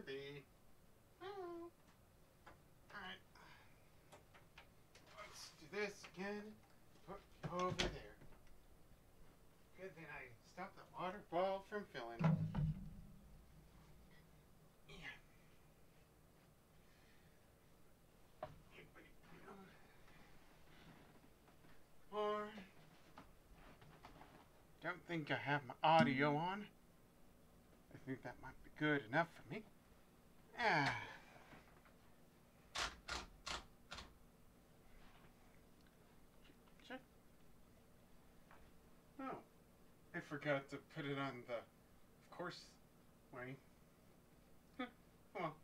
Barbie. Oh. Alright. Let's do this again. Put over there. Good thing I stopped the water ball from filling. Yeah. Don't think I have my audio on. I think that might be good enough for me. Ah. Oh, I forgot to put it on the, of course, way. well,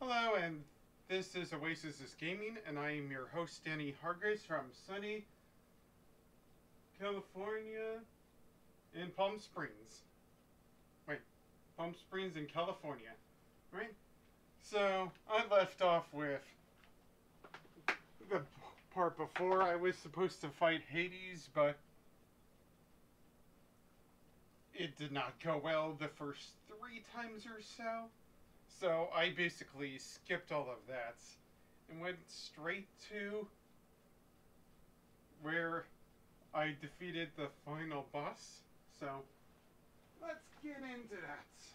hello, and this is Oasis is Gaming, and I am your host, Danny Hargraves from sunny California in Palm Springs. Wait, Palm Springs in California, right? So I left off with the part before I was supposed to fight Hades, but it did not go well the first three times or so. So I basically skipped all of that and went straight to where I defeated the final boss. So let's get into that.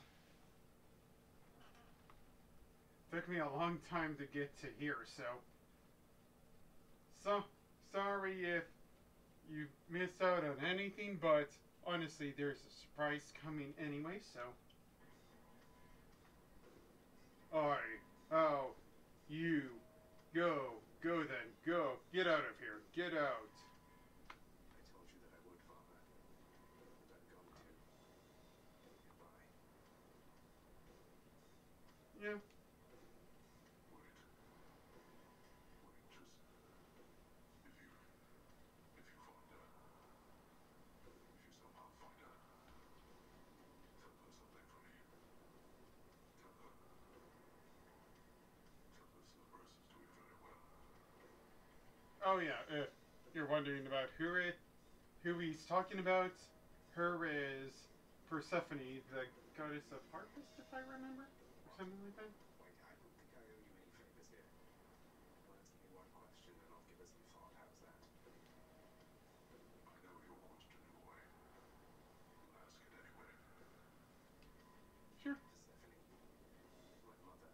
Took me a long time to get to here, so so sorry if you miss out on anything, but honestly, there's a surprise coming anyway, so. I, oh, you, go, go then, go, get out of here, get out. I told you that I would, Father. And I'm going to. Goodbye. Yeah, Wait. Wait, just. If you. If you find out. If you somehow find out. Tell her something from me. Tell her. Tell her Cerberus is doing very well. Oh yeah, if you're wondering about who it, who he's talking about, her is Persephone, the goddess of harvest, if I remember, or something like that. Wait, I don't think I owe you any favors here. You'll answer me one question and I'll give us some thought. How's that? I know your question in a way. You'll ask it anyway. Sure. Persephone. My mother.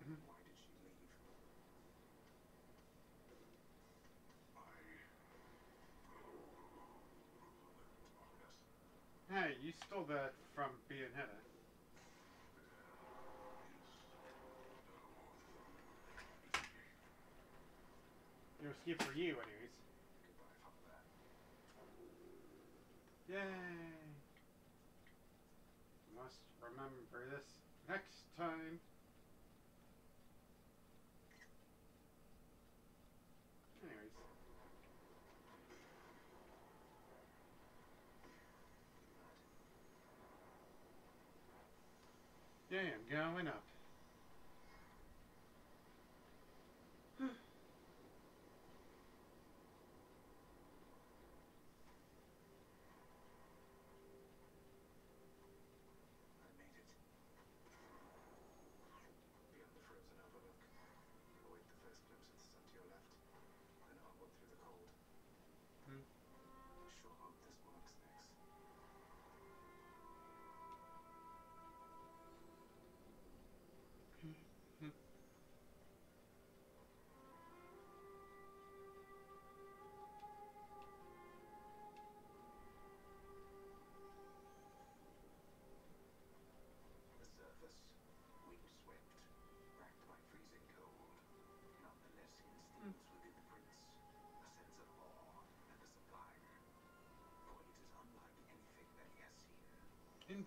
Mhm. Why did she leave? I. Darkness. Hey, you stole that from Bayonetta. It was here for you, anyways. Yay! Must remember this next time. Anyways. I'm going up.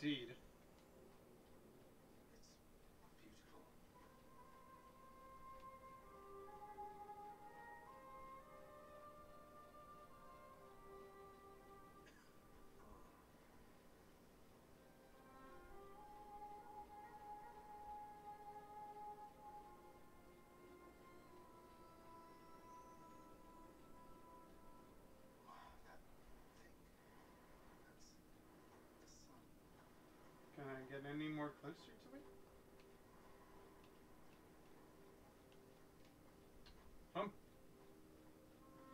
Indeed. more closer to me? Hump.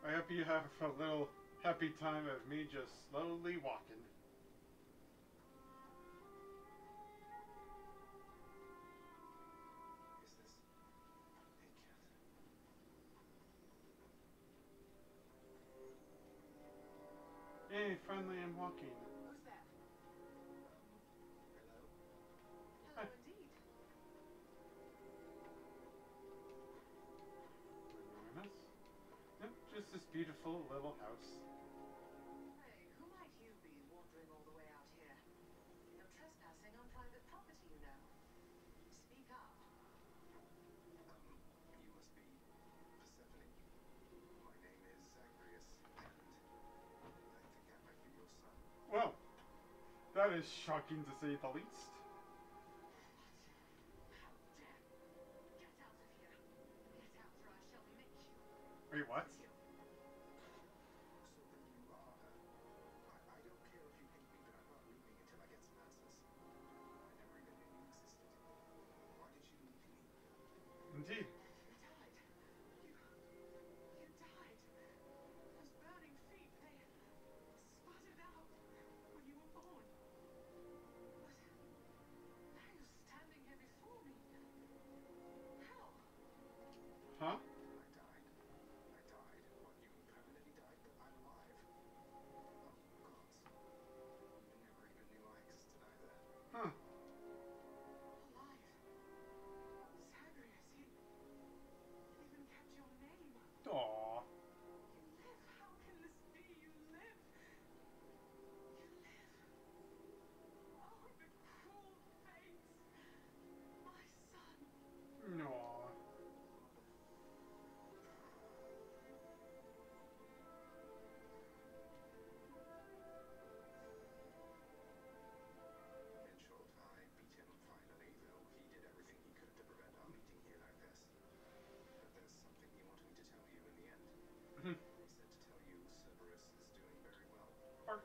I hope you have a little happy time of me just slowly walking. That is shocking to say the least.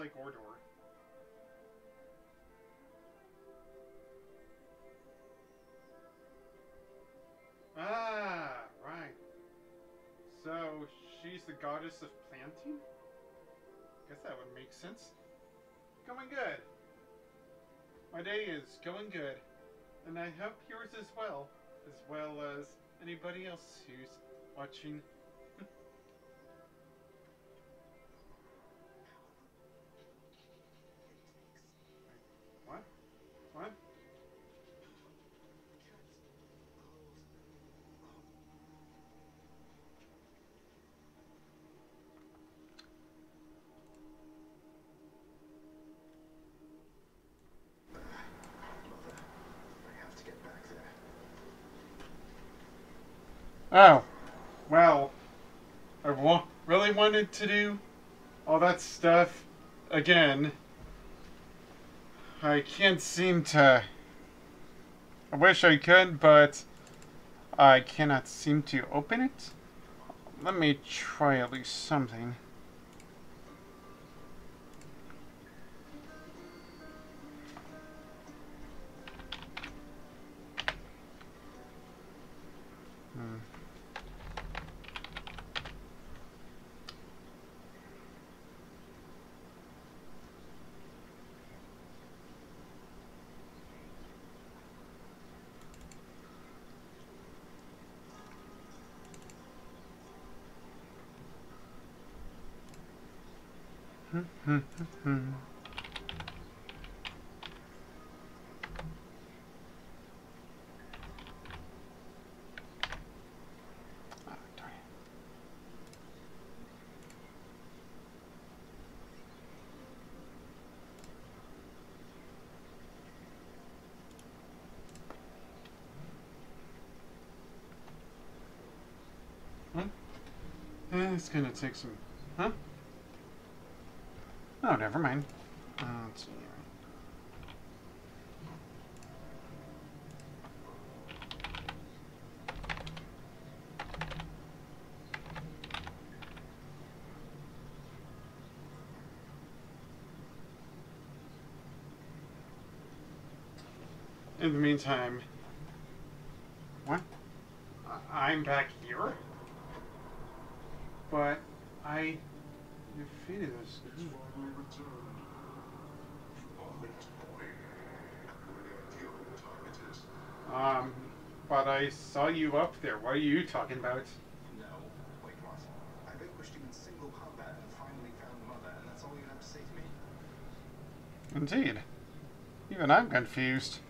like Ordor. Ah, right. So, she's the goddess of planting? Guess that would make sense. Going good. My day is going good. And I hope yours as well, as well as anybody else who's watching Oh. Well, I wa really wanted to do all that stuff again. I can't seem to... I wish I could, but I cannot seem to open it. Let me try at least something. gonna take some... Huh? Oh, never mind. Uh, let's see. In the meantime, what? I'm back there. What are you talking about? No, wait, what? I've been questioned in single combat and finally found Mother, and that's all you have to say to me? Indeed. Even I'm confused.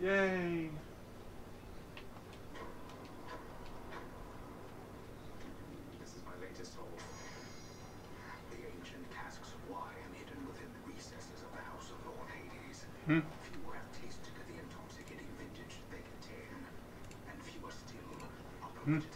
Yay! This is my latest haul. The ancient casks of wine are hidden within the recesses of the House of Lord Hades. Hmm. Few have tasted the intoxicating vintage they contain, and fewer still are permitted hmm.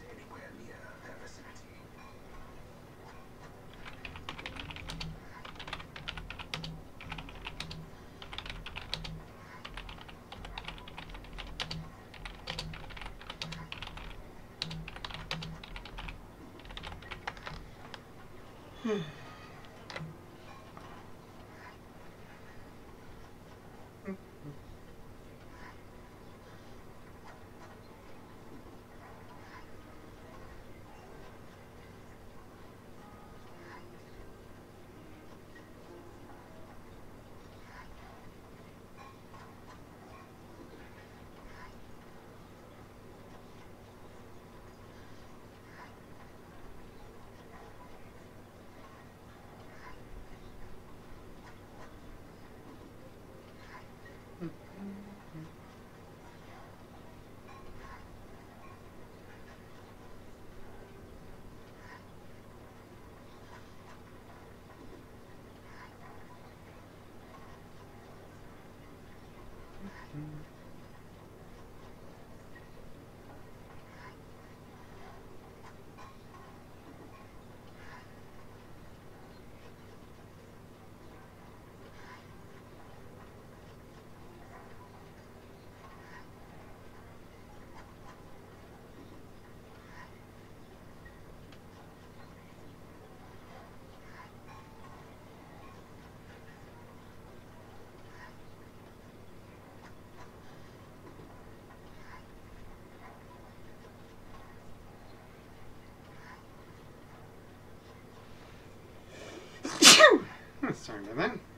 Gentlemen.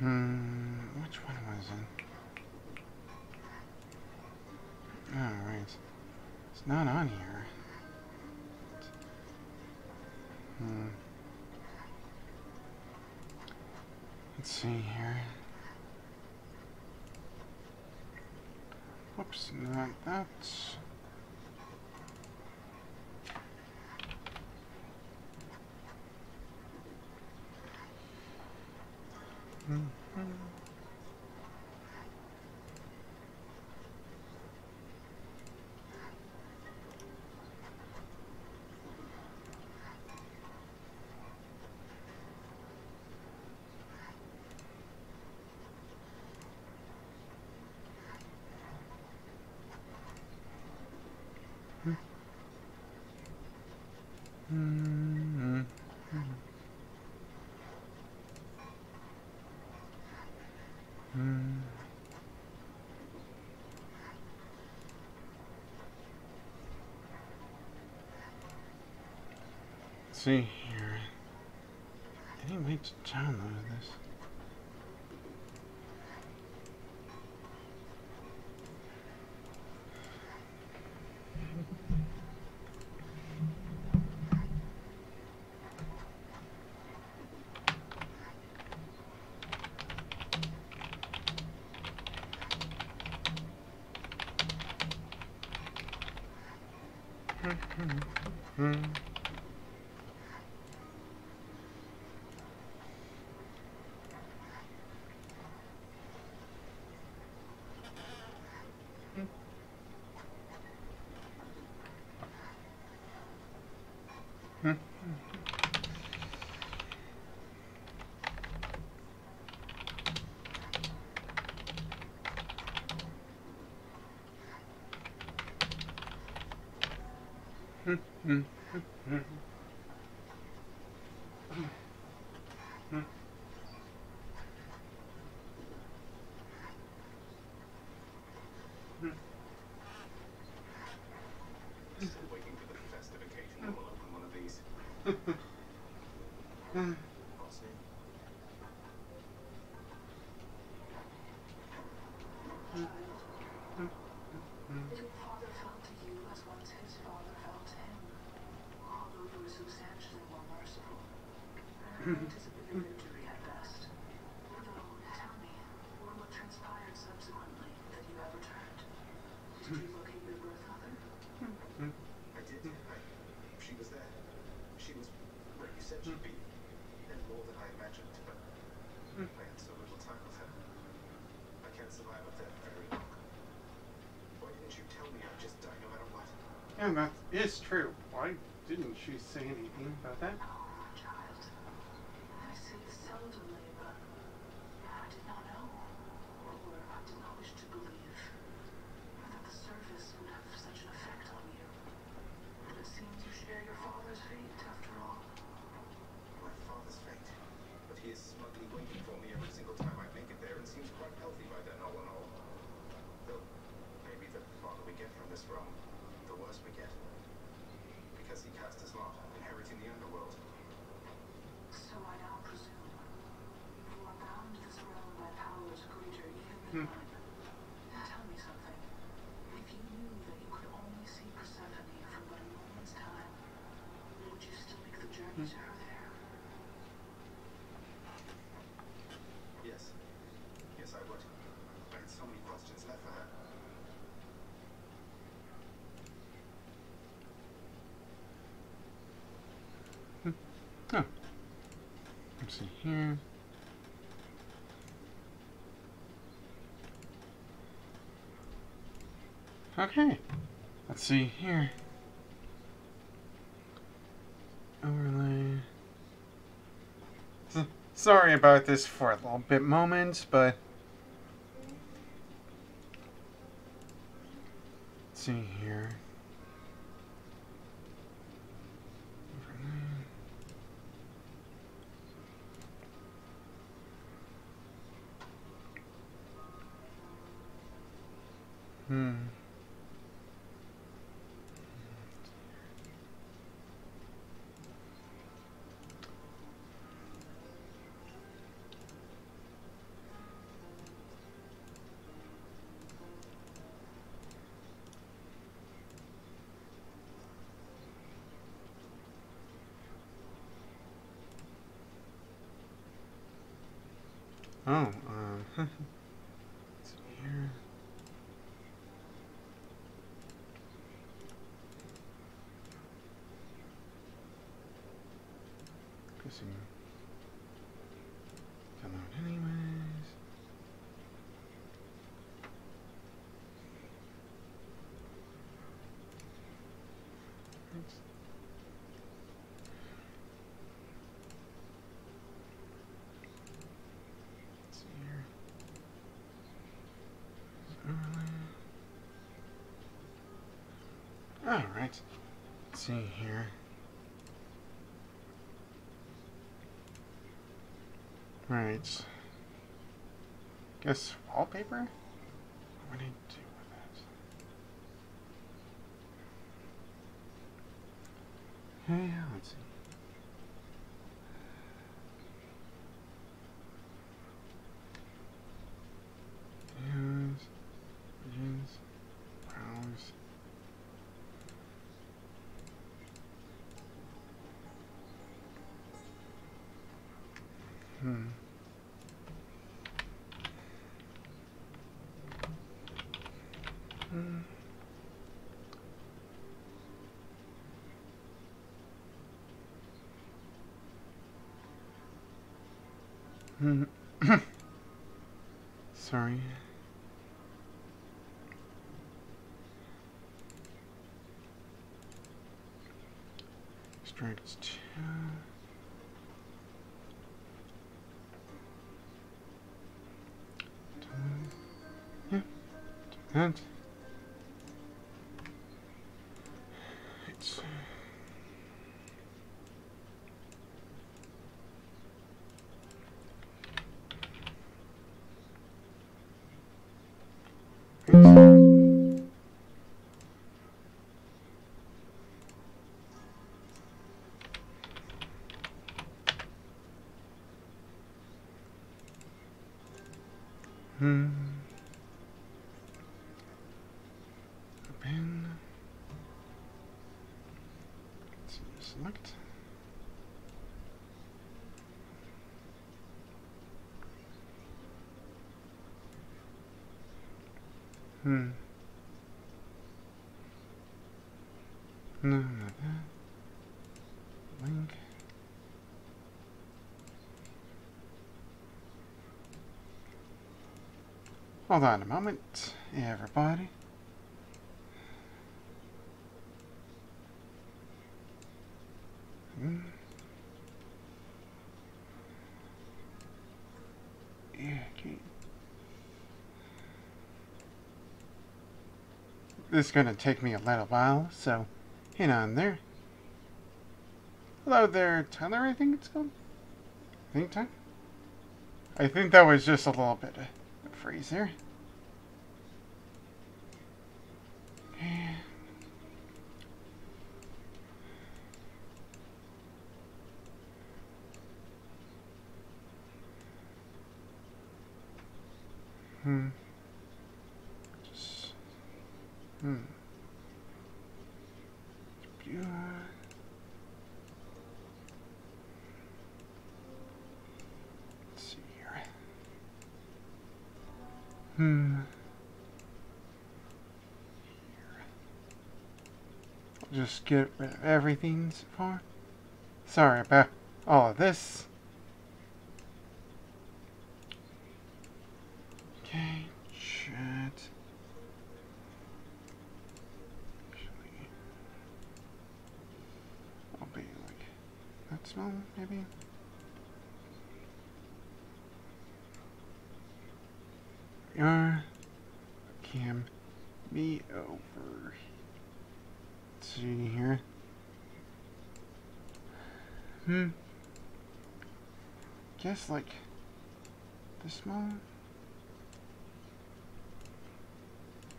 Hmm, which one was it? Alright. Oh, it's not on here. Hmm. Let's see here. Whoops, not that. see here. Did he wait to download this? Mm-hmm. And that is true. Why didn't she say anything about that? in here. Hmm. Okay. Let's see here. Overlay. So, sorry about this for a little bit moment, but Alright. Let's see here. Right. Guess wallpaper? What do I do with that? Hey, let's see. Sorry. Strikes two. Yeah. And. No, not that. Link. Hold on a moment, everybody. This is gonna take me a little while, so hang on there. Hello there, Tyler, I think it's called. I Think? I think that was just a little bit of a phrase there. Okay. Hmm. Just, hmm. Yeah. Let's see here. Hmm. Here. Just get rid of everything so far. Sorry about all of this. Okay, chat. Actually, I'll be like that small, maybe. We are. Cam me over. Let's see here. Hmm. Guess like this small.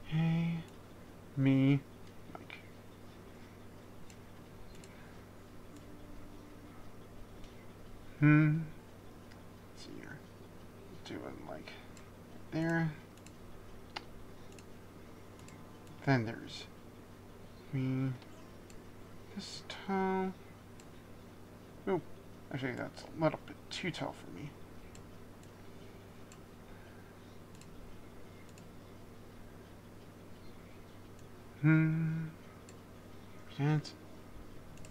Hey, me, like. Hmm. Let's see here. Doing like there. Then there's me. This tall. Oh, actually, that's a little bit too tall for me. Hmm. That.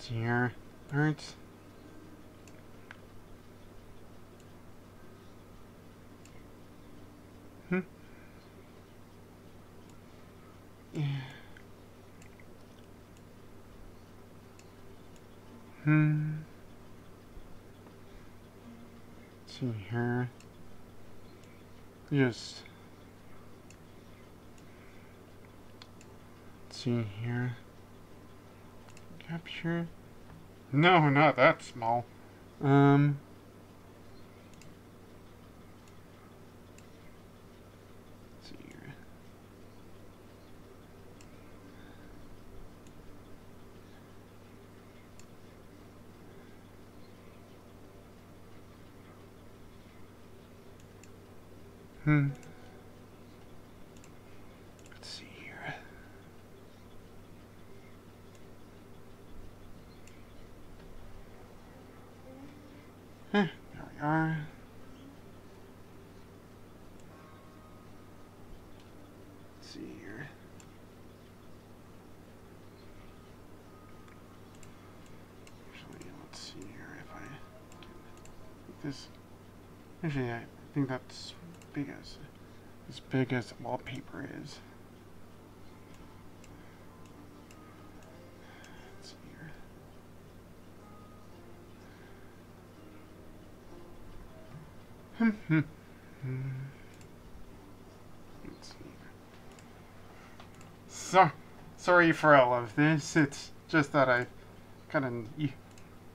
Here. Alright. Hmm. Yeah. Hmm. see here. Just see here. Capture. No, not that small. Um. let's see here. Hmm. Let's see here. Huh, there we are. Let's see here. Actually, let's see here if I can this. Actually, I think that's big as as big as wallpaper is. Let's see. Hmm, hmm, hmm. So, sorry for all of this. It's just that I kind of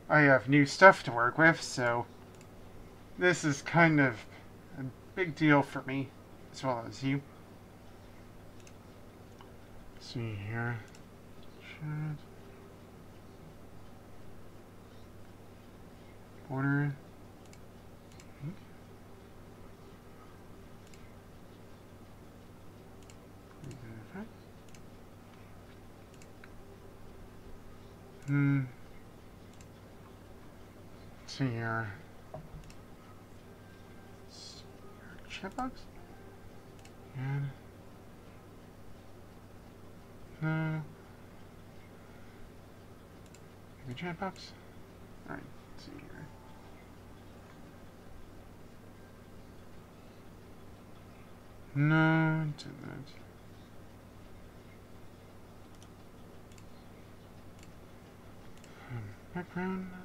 I have new stuff to work with, so this is kind of big deal for me as well as you. Let's see here. Chat. Border. Hmm. Let's see here. Chat box? And no. Maybe chat box? Alright, let's see here. No, to that. Background.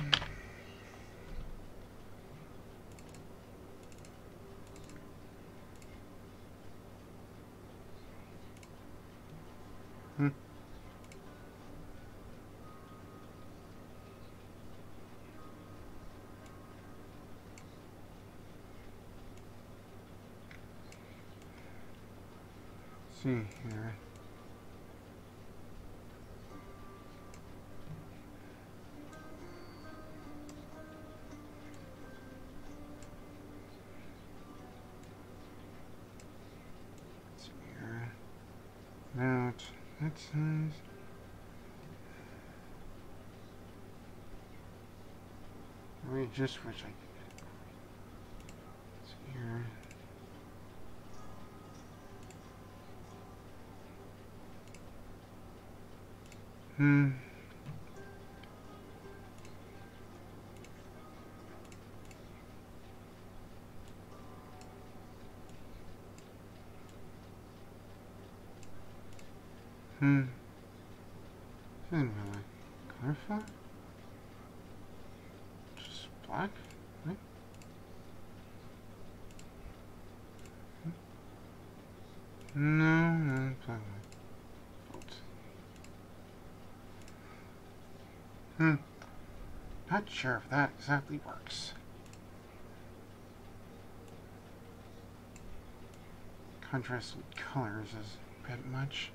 Just wish I Hmm. Not sure if that exactly works. Contrast with colors is a bit much.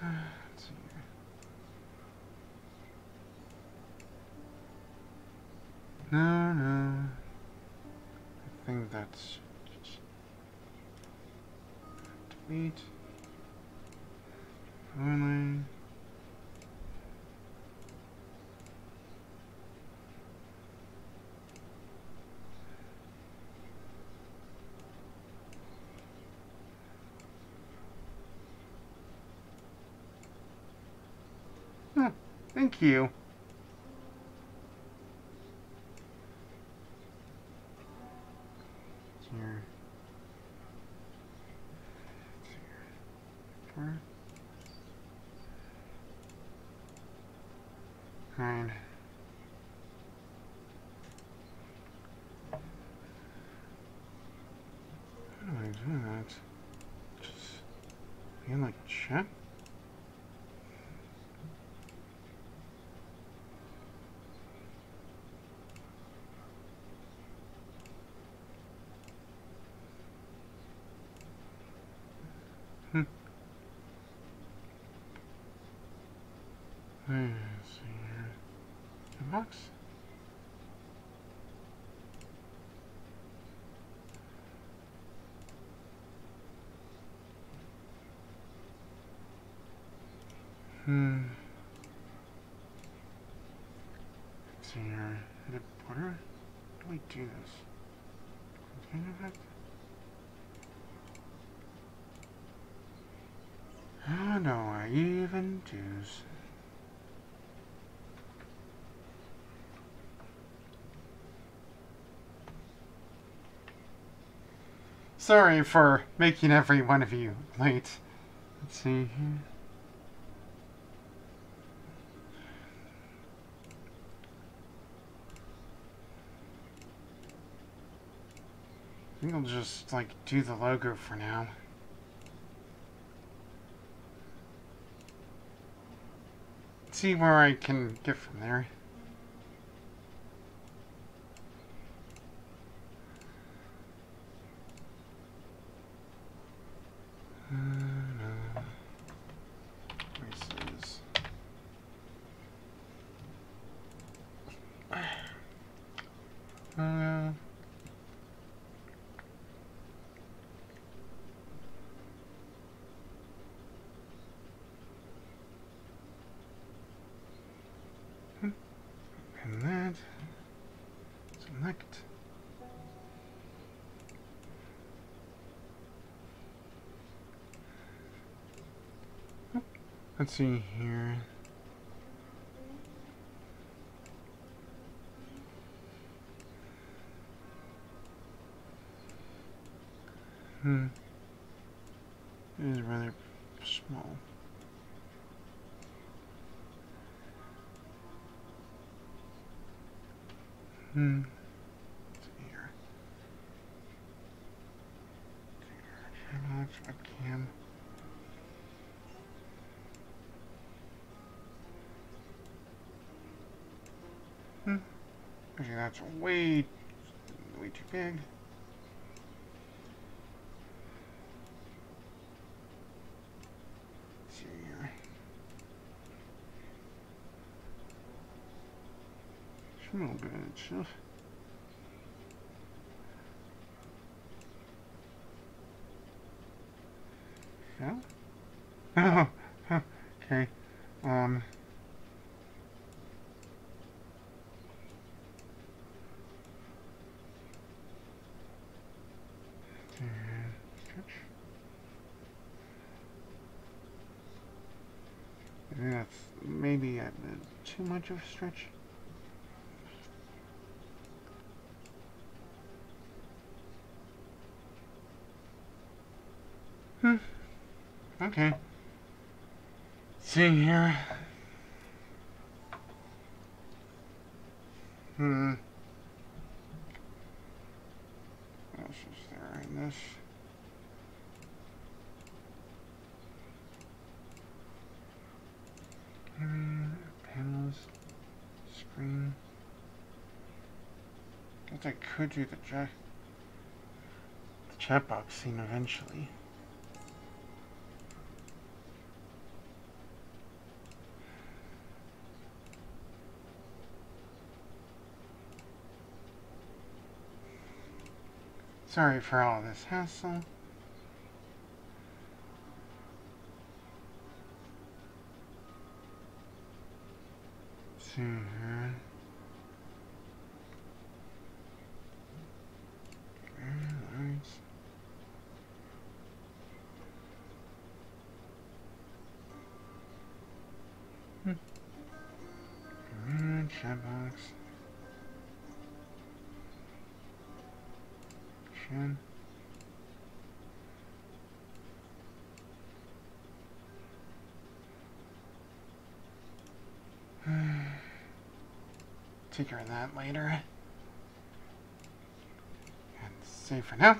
Let's see here. No, no. I think that's delete. Only. Oh, thank you. Here. Four. Nine. How do I do that? Just in like chat? Hmm. Let's see here. Inbox? Hmm. Let's see? How do we do this? Container effect? How do I even choose? Sorry for making every one of you late. Let's see here. Think I'll just like do the logo for now. See where I can get from there. Uh, no. Races. Uh, and that. So Let's see here. Hmm. It is rather small. Hmm. Let's see here. Camera, webcam. Hmm. Okay, that's way, way too big. Let's see here. Small bit of stuff. Yeah? Oh, okay. Um. and stretch. I think that's maybe a bit too much of a stretch. Hmm. Okay. See here. Hmm. What else is there in this? Area, panels, screen. Guess I could do the chat, the chat box scene eventually. Sorry for all this hassle. Of that later. And save for now.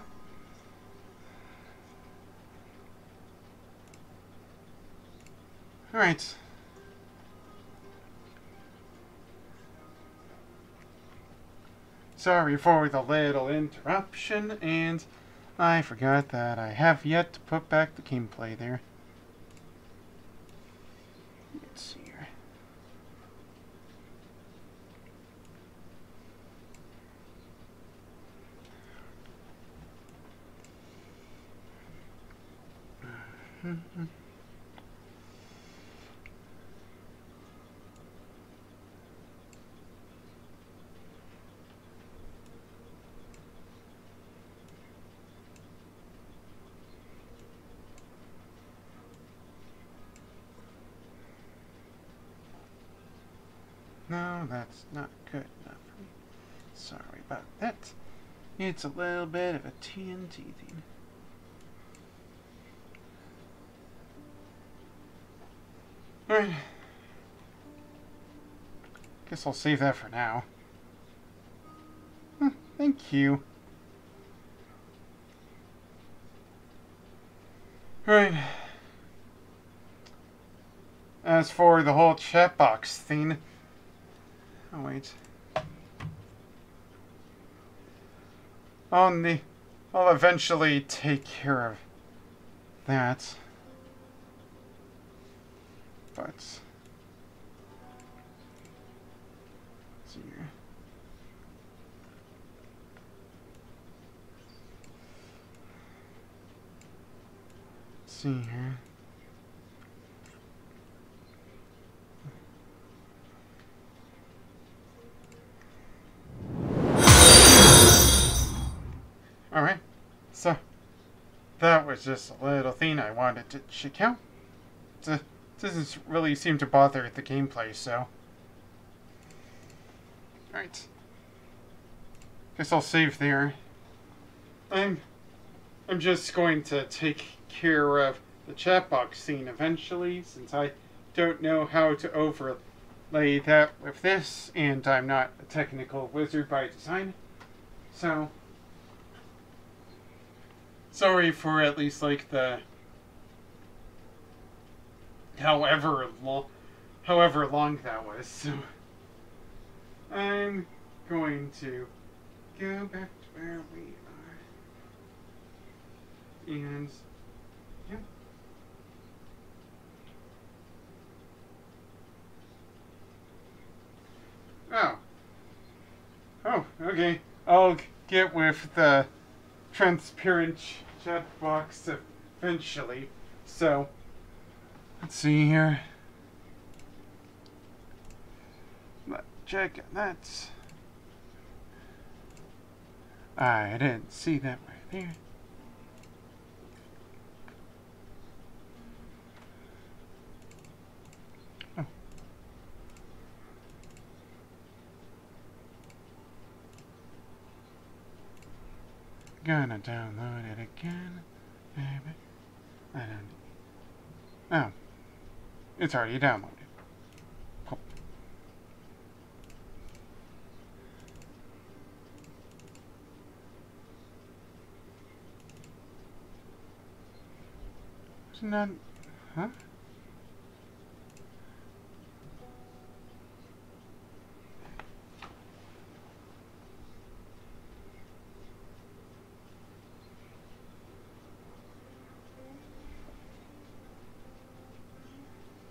Alright. Sorry for the little interruption, and I forgot that I have yet to put back the gameplay there. Let's see here. No, that's not good enough for me. Sorry about that. It's a little bit of a TNT thing. Alright. Guess I'll save that for now. Huh, thank you. Alright. As for the whole chat box thing, Oh wait. I'll, I'll eventually take care of that. But see here. See here. That was just a little thing I wanted to check out. It doesn't really seem to bother the gameplay, so. Right. Guess I'll save there. I'm I'm just going to take care of the chat box scene eventually, since I don't know how to overlay that with this, and I'm not a technical wizard by design. So, sorry for at least like the however long, however long that was. So, I'm going to go back to where we are, and yeah. Oh. Oh, okay. I'll get with the transparent chat box eventually. So, let's see here. Let's check that. Ah, I didn't see that right there. Gonna download it again, baby. I don't. Oh, it's already downloaded. Cool. Isn't that, huh?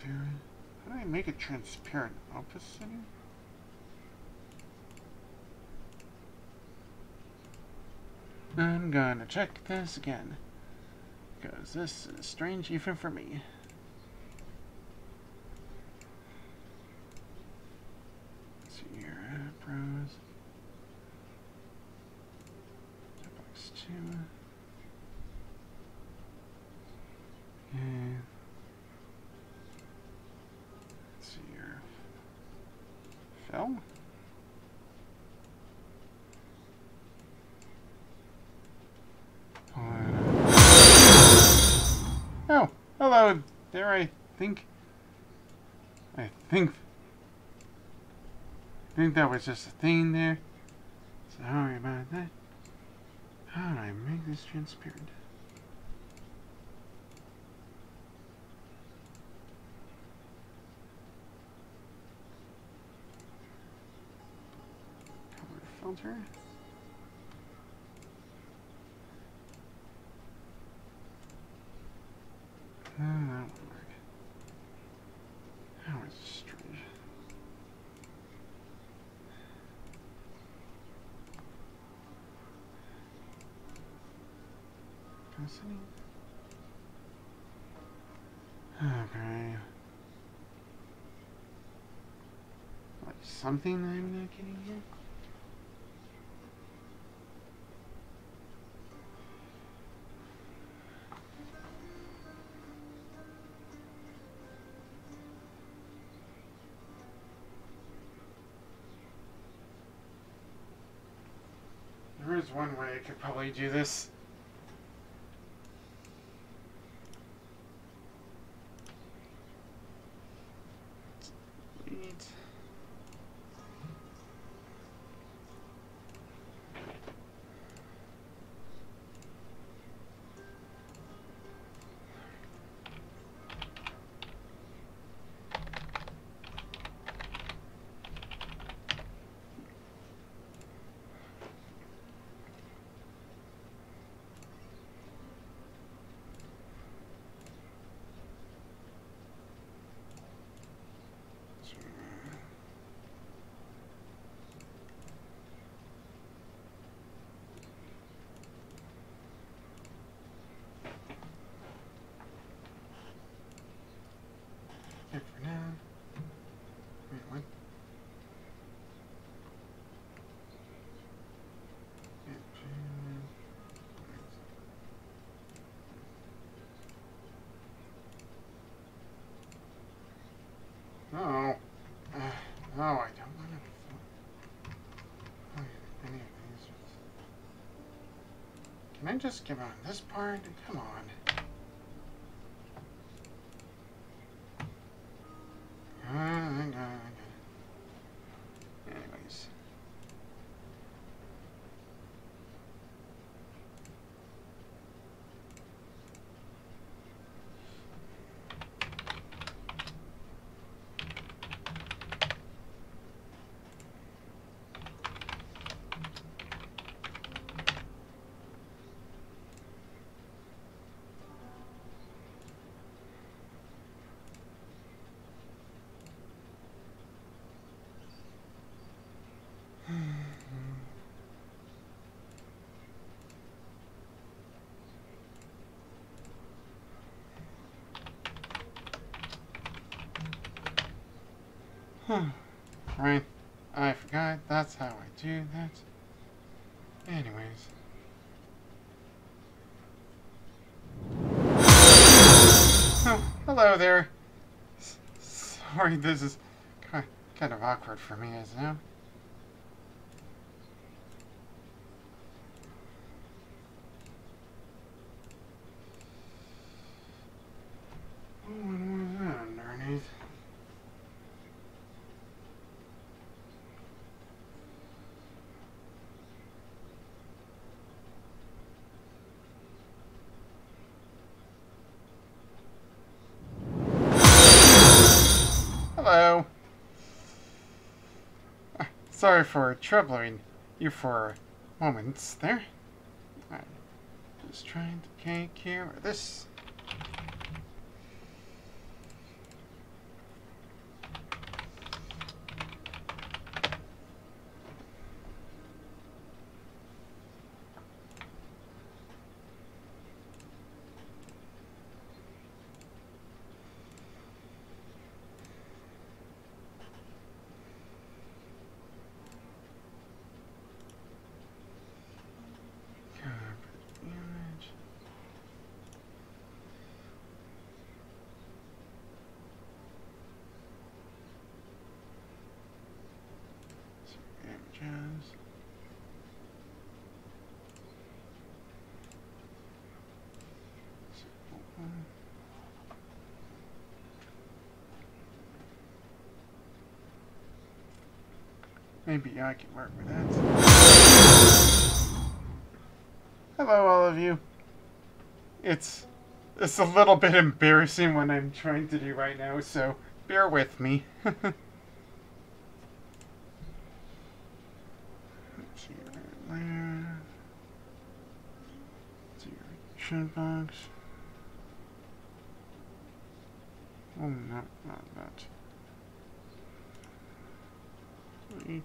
Transparent. How do I make it transparent? Opposite? I'm gonna check this again. Because this is strange even for me. Let's see here. uh, Pros. Box 2. Okay. Let's see here. Film? Oh, hello there, I think. I think. I think that was just a thing there. Sorry about that. How do I make this transparent? Color filter. Uh, that won't work. That was Opacity? Okay. Like something I'm not getting here? There is one way I could probably do this. I just give on this part? Come on. Uh, Anyways. right. I forgot. That's how I do that. Anyways. Oh, hello there. S- sorry, this is kind of awkward for me, as now. Oh, and what was that underneath? Hello. Ah, Sorry for troubling you for moments there. I'm just trying to take care of this. Copy image. Some images. Open. Maybe I can work with that. Hello, all of you. It's it's a little bit embarrassing what I'm trying to do right now, so bear with me. Box. Oh, no, not that. Wait.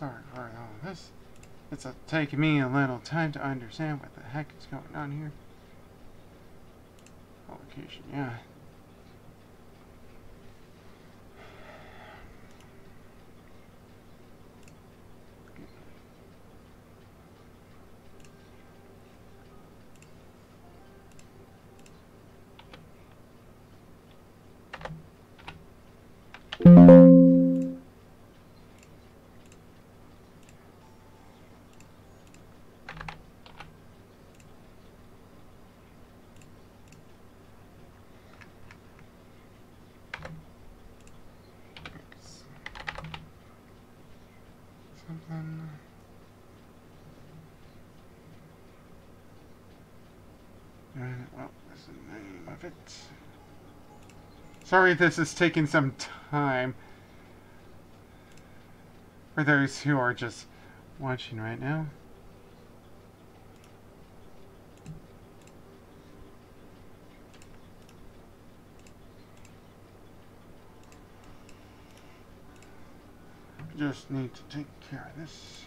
Sorry for all oh, this. It's taking me a little time to understand what the heck is going on here. Publication, yeah. That's the name of it. Sorry this is taking some time. For those who are just watching right now. Just need to take care of this.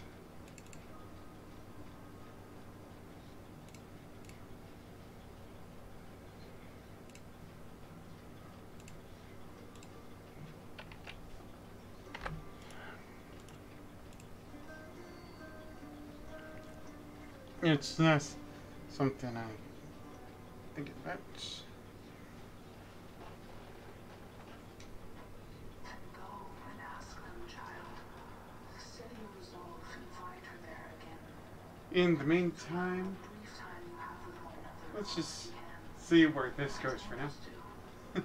It's not something I think about. Then go and ask them, child. Say your resolve and find her there again. In the meantime, Brief time you have with one another. let's just see where this goes for now.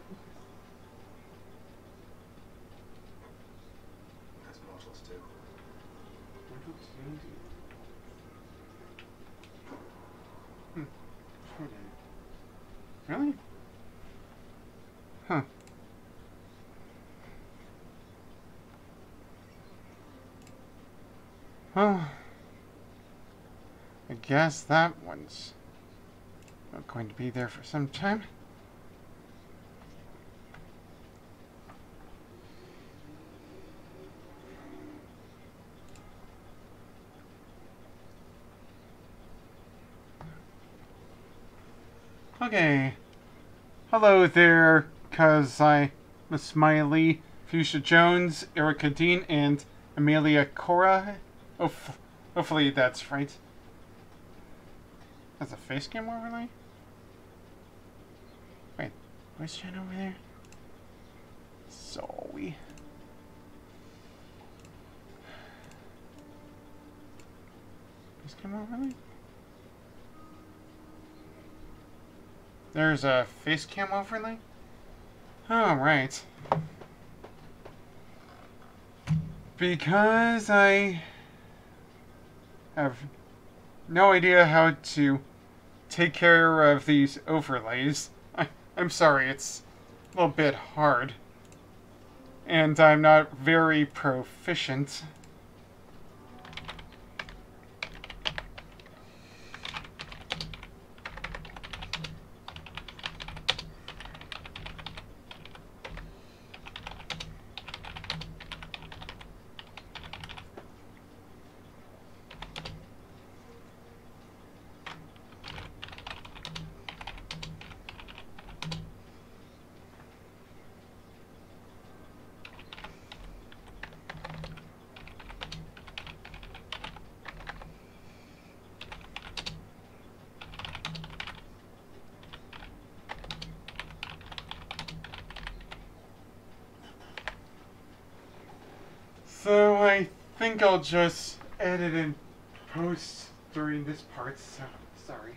Mortals do. As mortals do. Hmm. Really? Huh. Well, That one's not going to be there for some time. Okay. Hello there, cuz I Miss Smiley, Fuchsia Jones, Erica Dean, and Amelia Cora. Hof- hopefully that's right. That's a face cam overlay? Wait, where's Jen over there? Zoe. Face cam overlay? There's a face cam overlay? Oh, right. Because I have no idea how to take care of these overlays. I, I'm sorry, it's a little bit hard. And I'm not very proficient. So I think I'll just edit and post during this part, so sorry.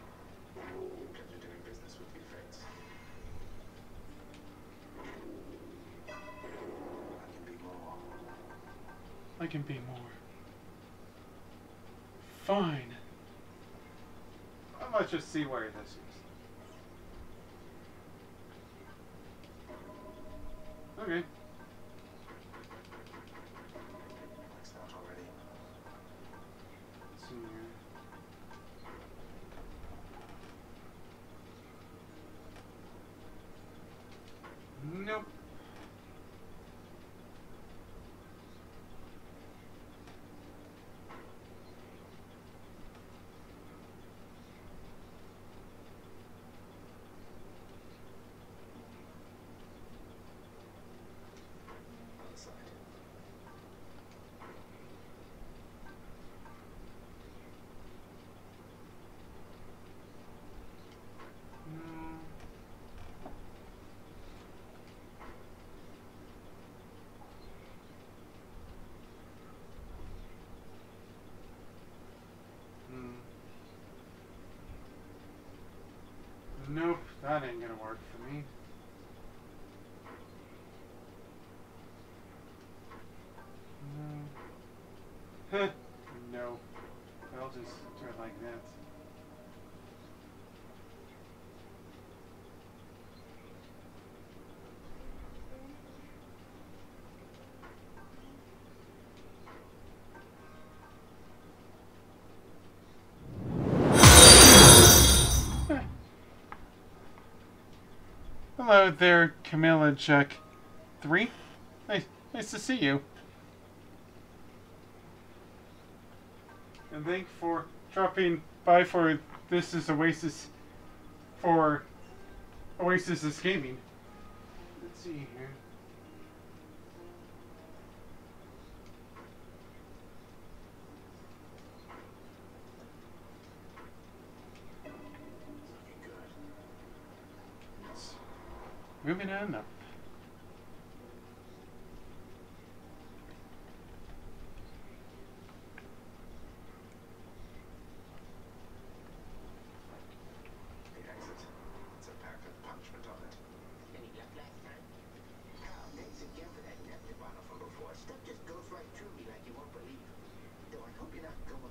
I can be more. Fine. Well, let's just see where this is. Okay. Maxed out already. Let's see here. Nope. Other side. No. Hmm. Nope, that ain't gonna work for me. There, Camilla check Three? Nice, nice to see you. And thank for dropping by for This is Oasis for Oasis is Gaming. Let's see here.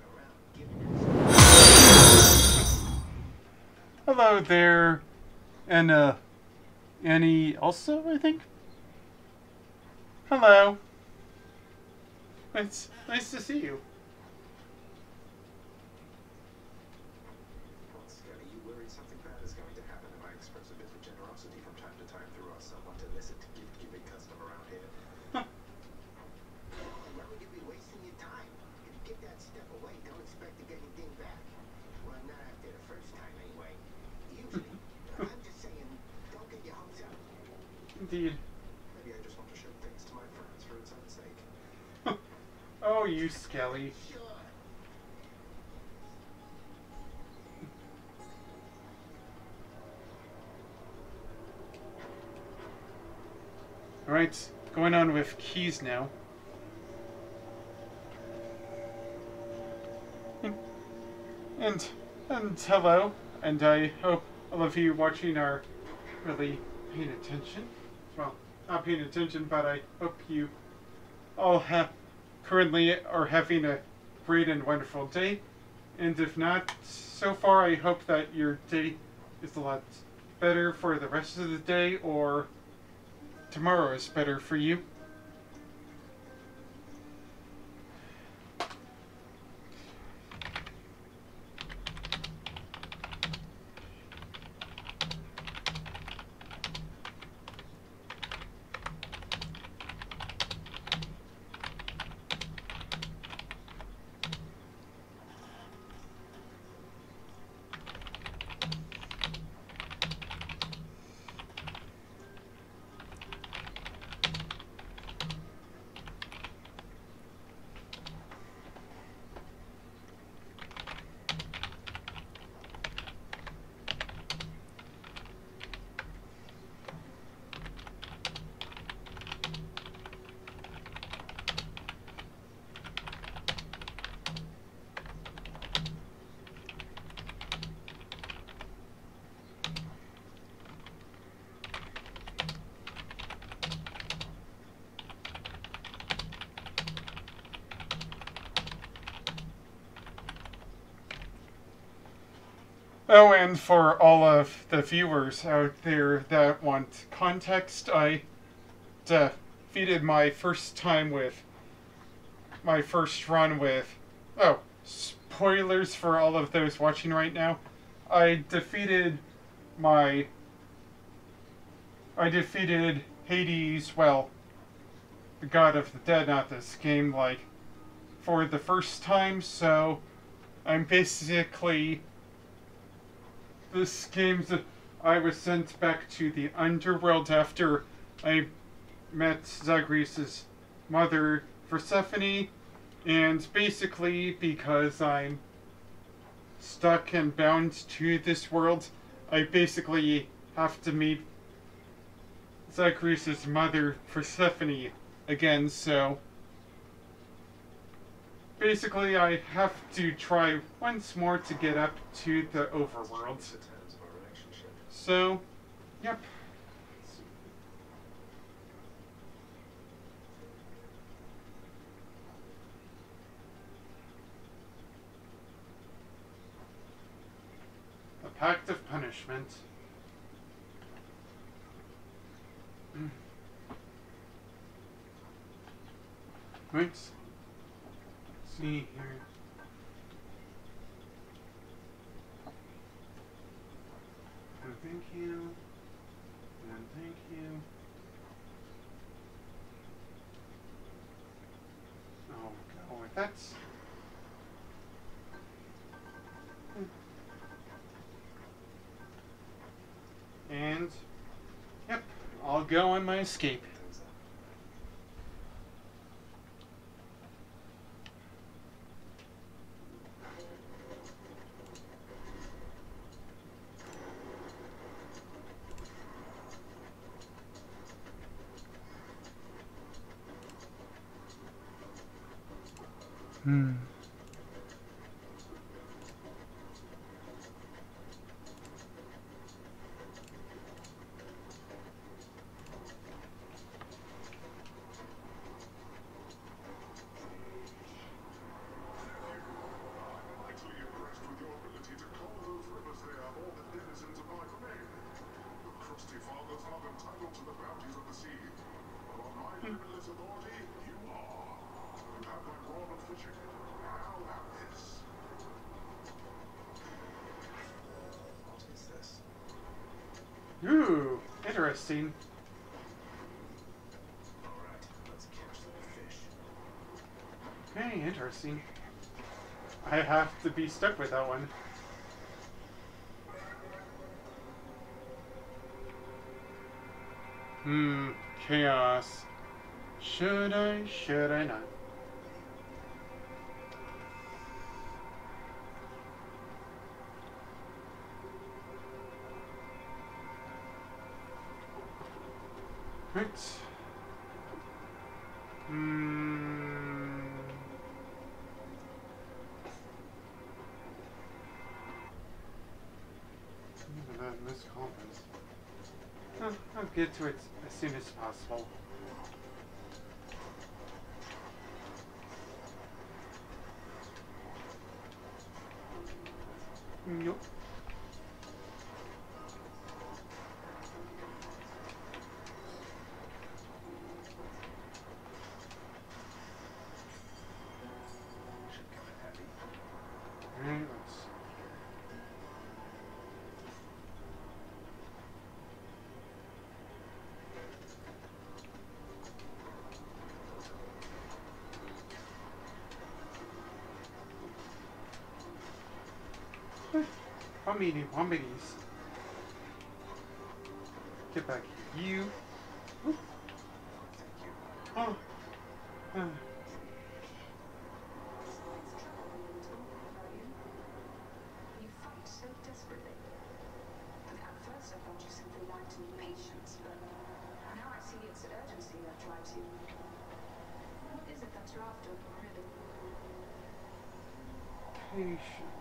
Around giving us. Hello there, and uh, Annie also, I think. Hello. It's nice to see you. Well, Skelly, you worried something bad is going to happen if I express a bit of generosity from time to time through our somewhat illicit gift-giving custom around here. Why would you be wasting your time? If you give that stuff away, don't expect to get anything back. Well, not after the first time, anyway. Usually. I'm just saying, don't get your hopes up. Indeed. Maybe I just want to show things to my friends for its own sake. Oh, you Skelly. Sure. Alright, going on now. And, and hello, and I hope all of you watching are really paying attention. Well, not paying attention, but I hope you all have currently are having a great and wonderful day. And if not, so far I hope that your day is a lot better for the rest of the day or tomorrow is better for you. Oh, and for all of the viewers out there that want context, I defeated my first time with my first run with. Oh, spoilers for all of those watching right now. I defeated my. I defeated Hades, well, the god of the dead, not this game, like, for the first time, so I'm basically this game's I was sent back to the underworld after I met Zagreus' mother Persephone and basically because I'm stuck and bound to this world I basically have to meet Zagreus' mother Persephone again so basically I have to try once more to get up to the overworld. The. So, yep. A pact of punishment. Right. Let's see here. thank you, and thank you. Oh go with that. Hmm. And, yep, I'll go on my escape. Be stuck with that one. Hmm, chaos. Should I, should I not? Get to it as soon as possible. I'm eating bombies. Get back here. You. Oop. Thank you. Oh. Ah. You fight so desperately. At first I thought you simply lacked any patience, but now I see it's urgency that drives you. What is it that you're after, really? Patience.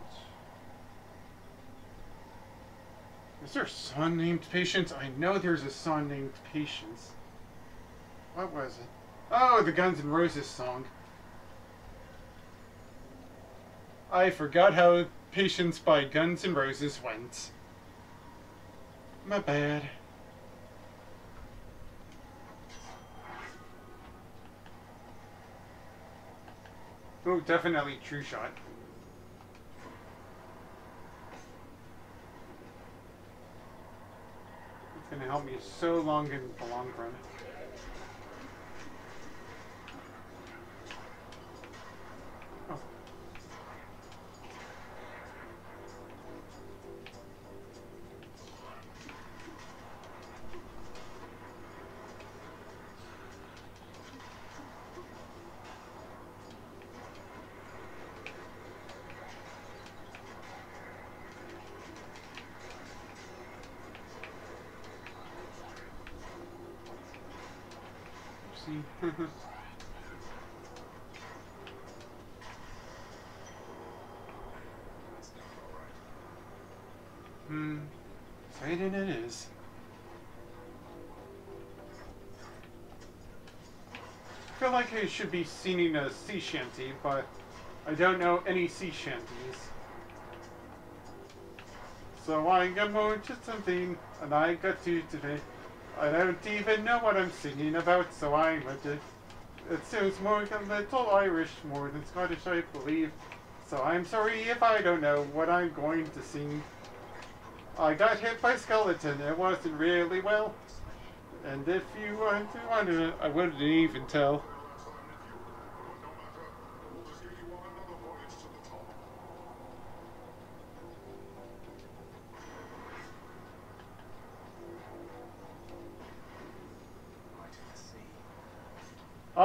Is there a son named Patience? I know there's a son named Patience. What was it? Oh, the Guns N' Roses song. I forgot how Patience by Guns N' Roses went. My bad. Oh, definitely True Shot. It's gonna help me so long in the long run. Feel should be singing a sea shanty, but I don't know any sea shanties. So I got more to something, and I got to today. I don't even know what I'm singing about, so I'm a it. Sounds more a little Irish, more than Scottish, I believe. So I'm sorry if I don't know what I'm going to sing. I got hit by skeleton. It wasn't really well. And if you want to wonder, I wouldn't even tell.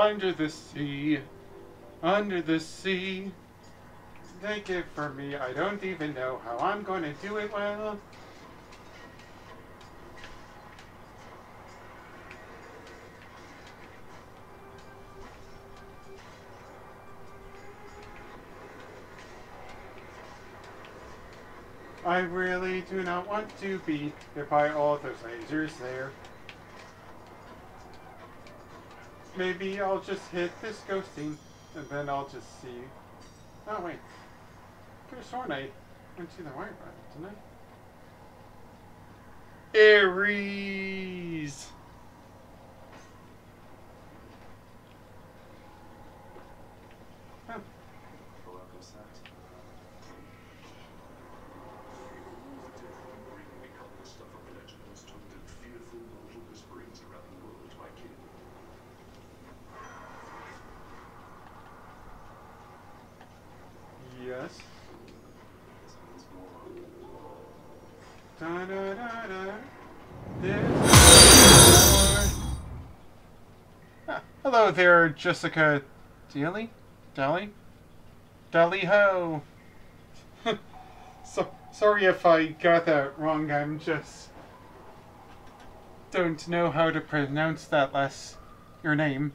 Under the sea, under the sea. Take it from me, I don't even know how I'm gonna do it well. I really do not want to be hit by all those lasers there. Maybe I'll just hit this ghosting and then I'll just see. Oh wait. Could have sworn I went to the white button, didn't I? Ares! Huh. Welcome, Sat. Bring become the stuff of legends, told in fearful mortal whisperings around the world, my kin. Yes. This means more. Da da da da. This more. Ah, hello there, Jessica Daly? Daly? Dally Ho! so, sorry if I got that wrong, I'm just. don't know how to pronounce that last. your name.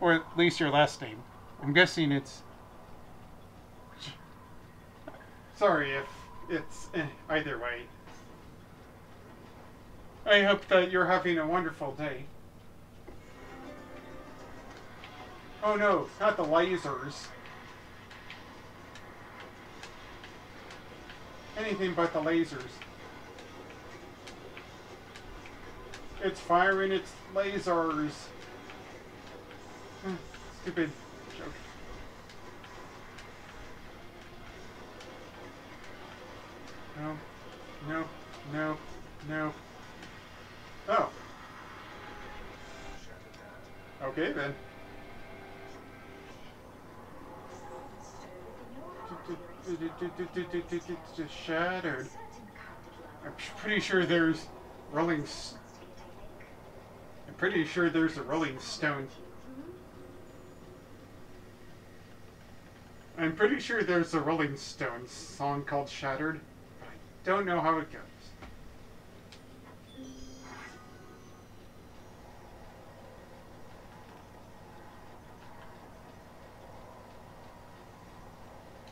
Or at least your last name. I'm guessing it's. Sorry if it's eh, either way. I hope that you're having a wonderful day. Oh no, not the lasers. Anything but the lasers. It's firing its lasers. Stupid joke. No, no, no, no. Oh, okay then. Shattered. I'm pretty sure there's Rolling. I'm pretty sure there's a Rolling Stone. I'm pretty sure there's a Rolling Stones song called Shattered. but I don't know how it goes.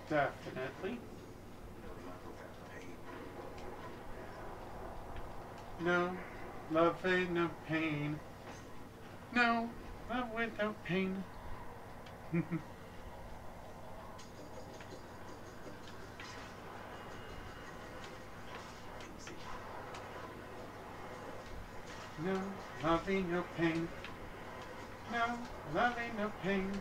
Definitely. No love ain't no pain. No, love without pain. No, love ain't no pain. No, love no pain.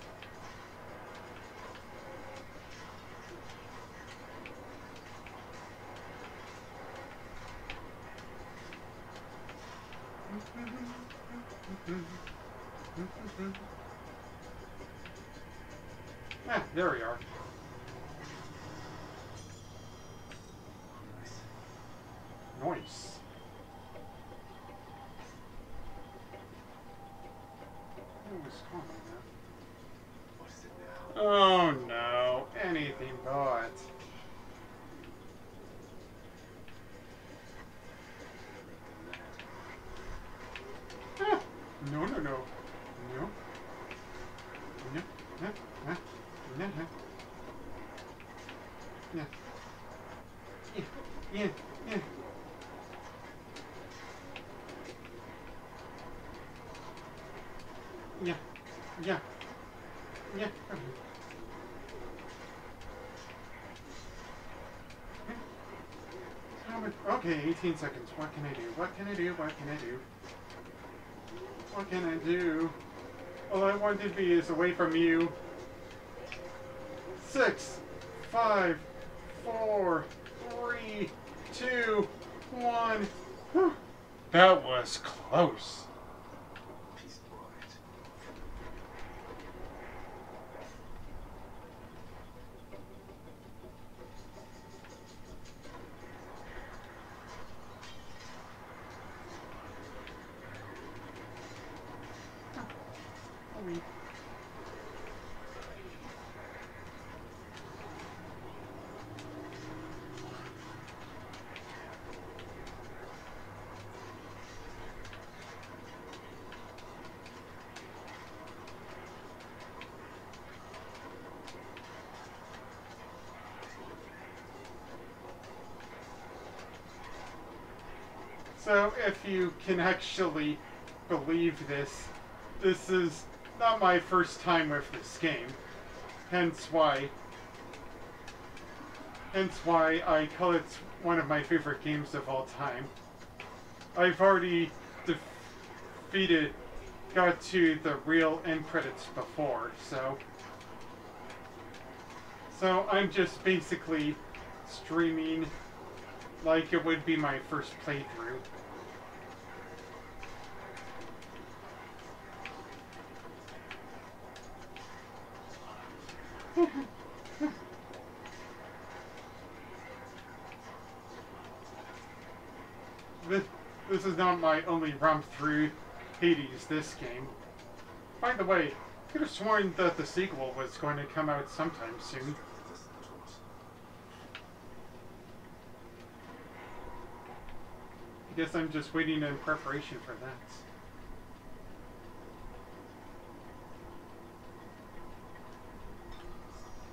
Okay, 18 seconds. What can I do? What can I do? What can I do? What can I do? All I want to be is away from you. Six, five, four, three, two, one. Whew. That was close. Peace bright. So if you can actually believe this, this is not my first time with this game. Hence why hence why I call it one of my favorite games of all time. I've already defeated got to the real end credits before, so so I'm just basically streaming like it would be my first playthrough. this, this is not my only romp through Hades this game. By the way, I could have sworn that the sequel was going to come out sometime soon. Listen to us. I guess I'm just waiting in preparation for that.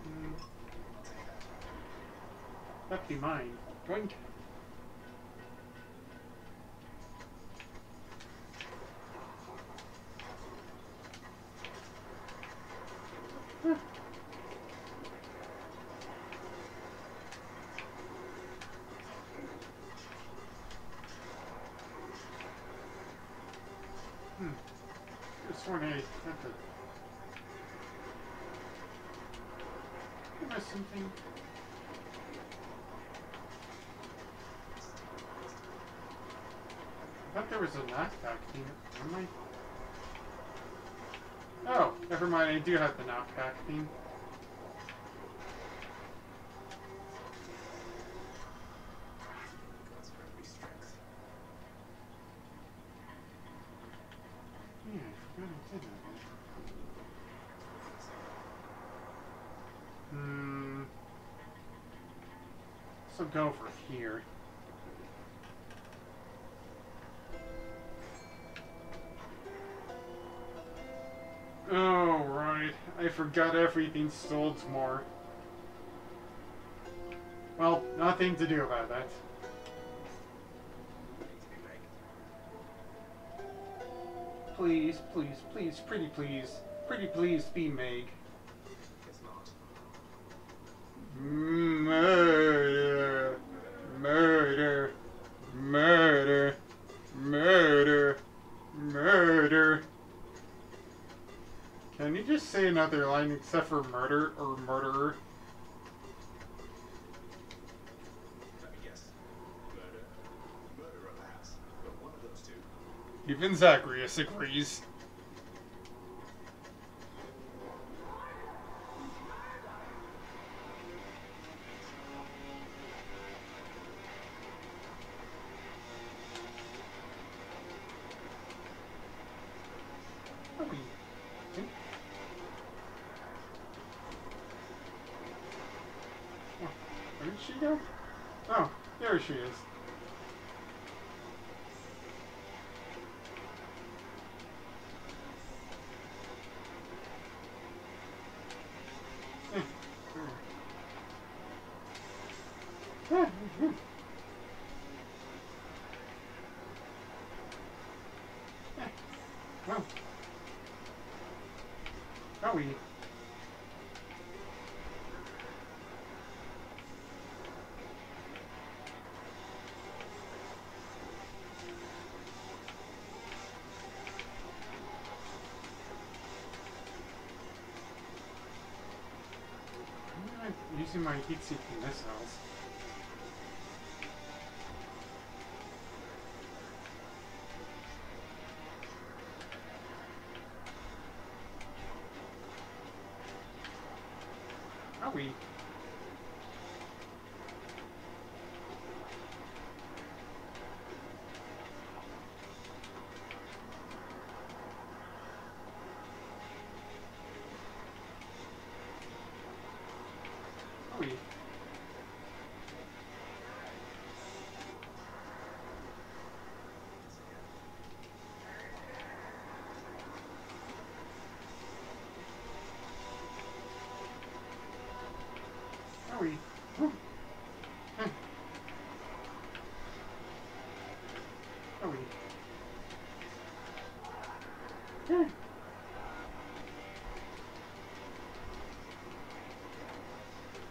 Hmm. That'd be mine. Doink. Huh. Hmm. This one I have to. Give us something. I thought there was a knockback thing. Am I? Oh, never mind. I do have the knockback thing. God's friendly strength. Yeah, I forgot I did that. Hmm. Go over here. Oh, right. I forgot everything Stolds more. Well, nothing to do about that. Please, please, please, pretty please. Pretty please be Meg. It's not. Murder. Murder. Murder. Murder. Murder. Can you just say another line except for murder or murderer? Let me guess. Murder. Murderer, perhaps. But one of those two. Even Zacharias agrees. Not using my heat-seeking missiles.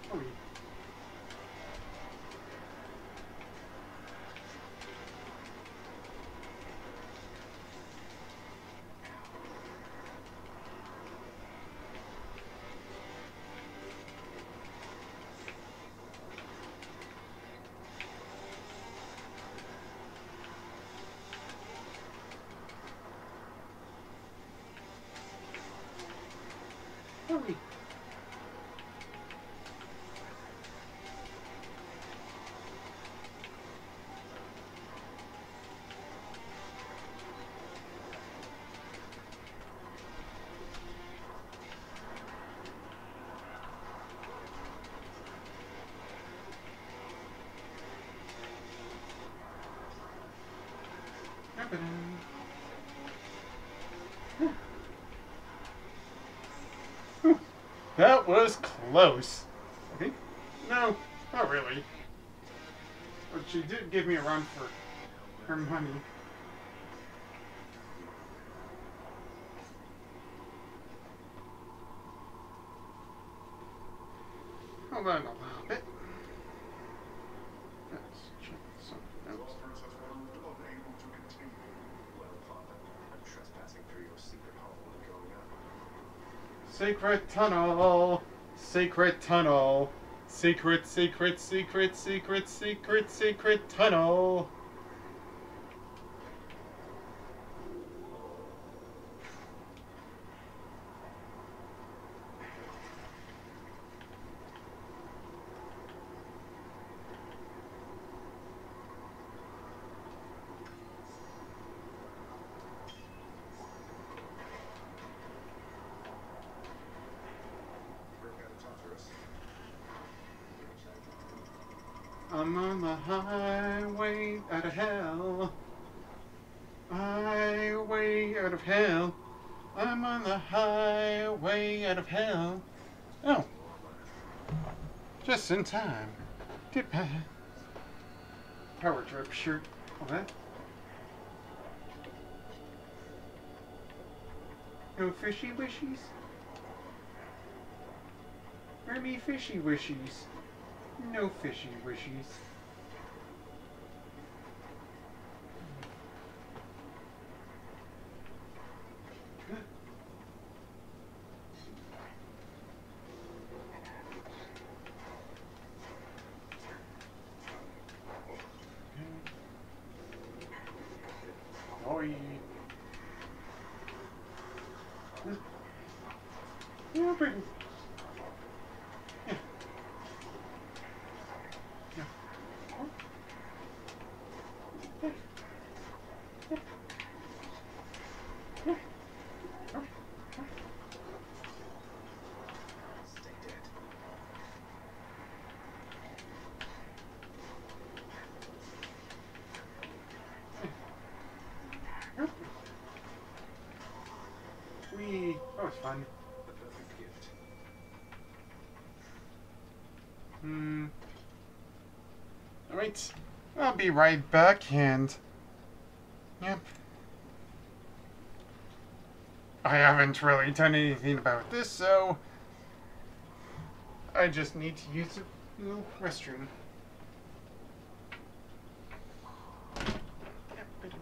Sorry. That was close. I think. No, not really. But she did give me a run for her money. Hold on a little bit. Let's check something else. Zorphrus has proved unable to continue. Well, Father, I'm trespassing through your secret hole and going up. Secret tunnel. Secret tunnel. Secret, secret, secret, secret, secret, secret tunnel. Bring out Tartarus. I'm on the highway out of hell. Highway out of hell. I'm on the highway out of hell. Oh. Just in time. Dip Power drip shirt. That. No fishy wishies? Me fishy wishies? No fishy wishies. Oi. Yeah, pretty. Yeah. Yeah. Yeah. Yeah. Yeah. Oh. Stay dead. Oh. Wee. That was fun. The perfect gift. Hmm. Alright. I'll be right back and. Yep. I haven't really done anything about this, so. I just need to use the restroom. Yep, I do.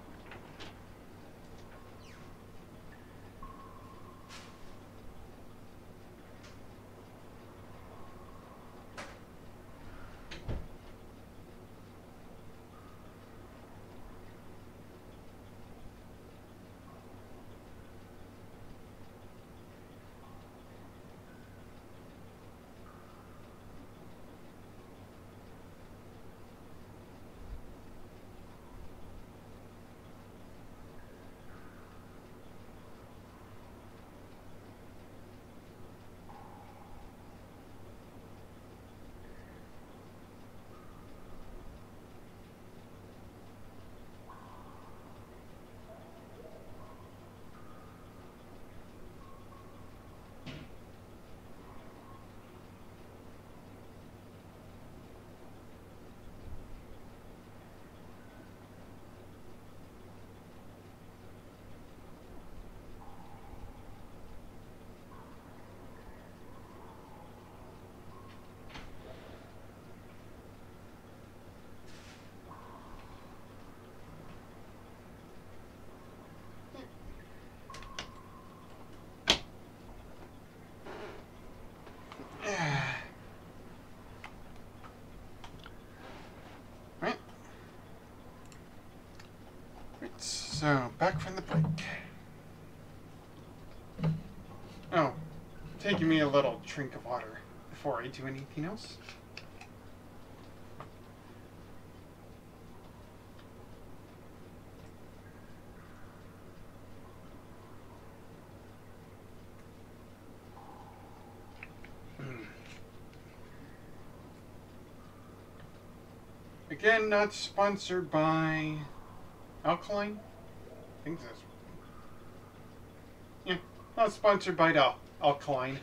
Right. Right, so back from the break. Oh, taking me a little drink of water before I do anything else. Mm. Again, not sponsored by Alkaline. I think that's. Yeah, not sponsored by the Alkaline.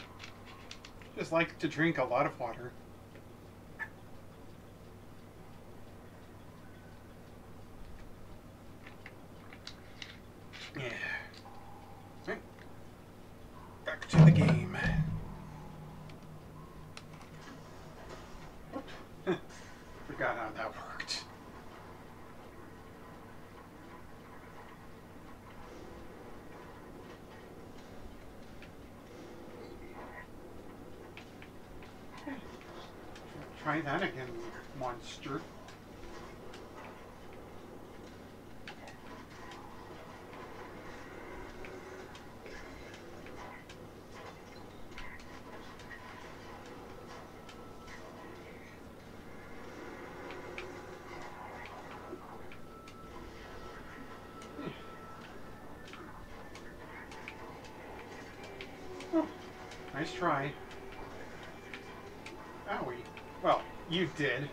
Just like to drink a lot of water. Yeah. Right. Back to the game. Whoop. Forgot how that worked. Try that again, monster. Oh, nice try. Owie. Well, you did.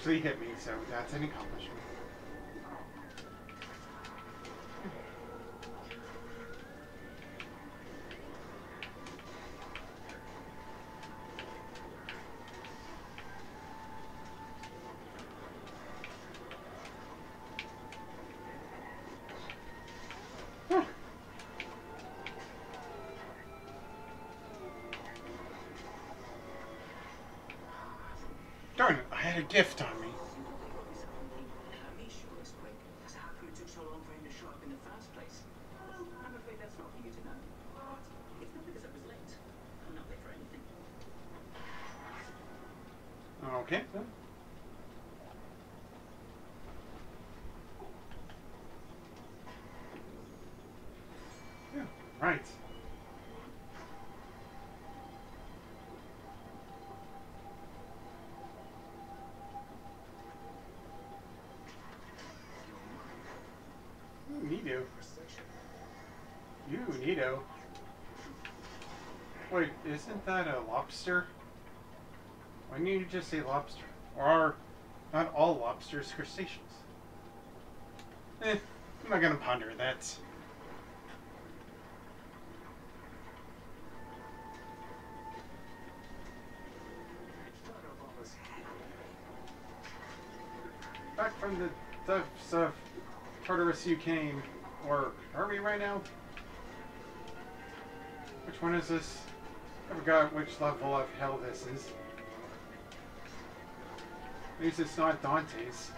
Actually hit me, so that's an accomplishment. Darn it, I had a gift on me. Amish was quick. That's how come it took so long for him to show up in the first place. Well, I'm afraid that's not for you to know. But it's not because I was late. I'm not late for anything. Okay. then. Yeah, right. Neato. You, Neato. Wait, isn't that a lobster? Why didn't you just say lobster? Or are not all lobsters crustaceans? Eh, I'm not gonna ponder that. Back from the depths of Tartarus you came. Or are we right now? Which one is this? I forgot which level of hell this is. At least it's not Dante's.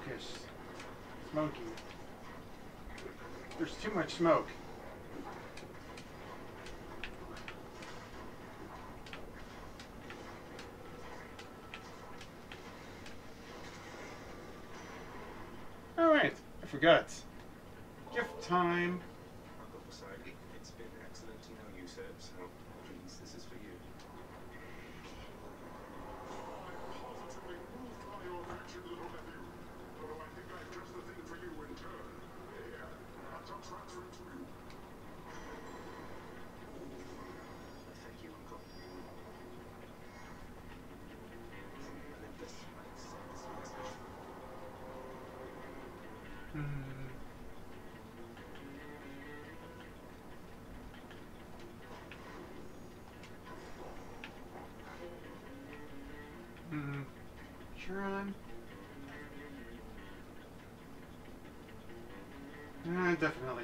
Smokish. Smoky. There's too much smoke. Alright, I forgot.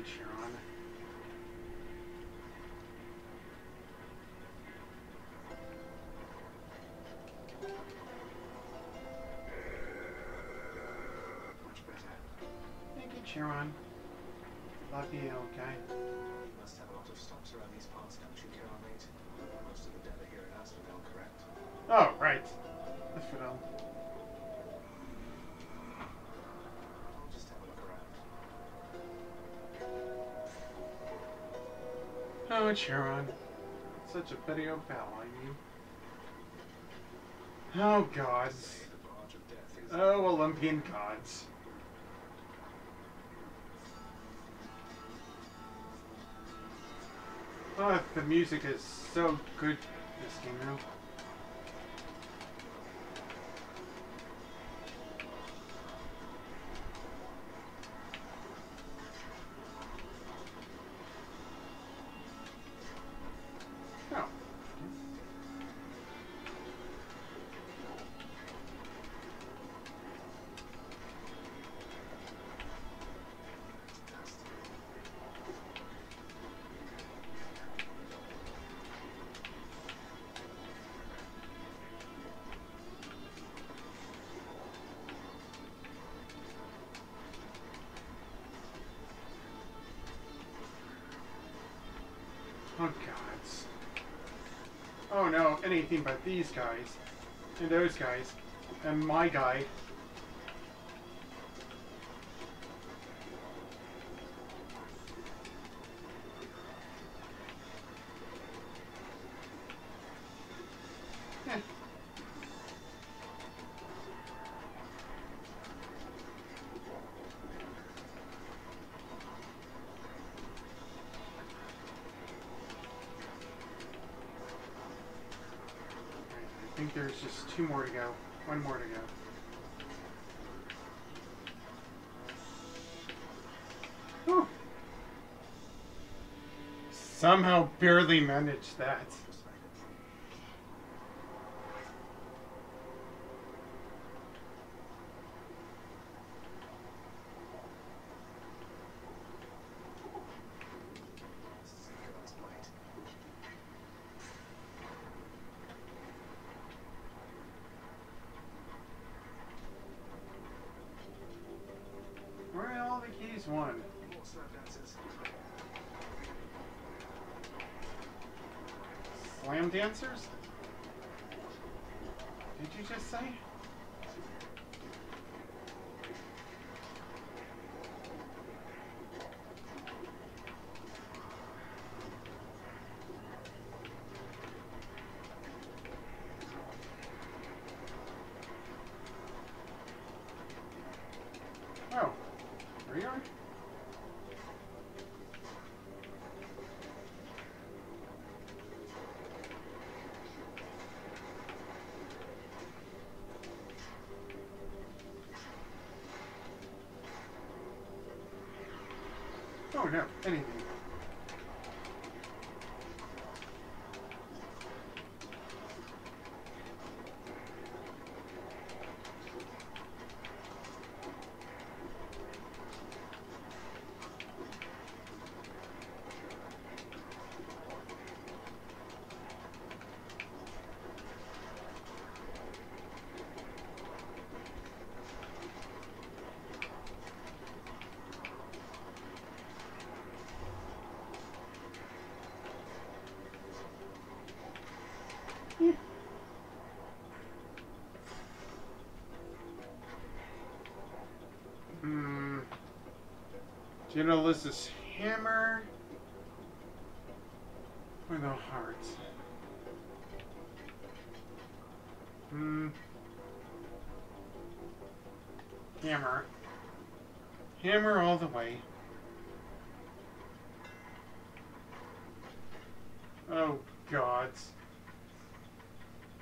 Definitely Chiron. Much better. Thank you, Chiron. Love you, okay? You must have a lot of stops around these parts, don't you, Carol, mate? Most of the dead are here in Asphodel, correct? Oh, right. Asphodel. Oh, Chiron. Such a petty old pal, I mean. Oh, gods. Of. Oh, Olympian gods. Oh, the music is so good this game. Anything but these guys. And those guys. And my guy. Barely managed that. Carol's bite. Where are all the keys? One. More slap dances. Slam dancers? Did you just say? Oh, there you are. Oh no, anything. Hmm. Daedalus's hammer. Or the heart. Hmm. Hammer. Hammer all the way. Oh, gods.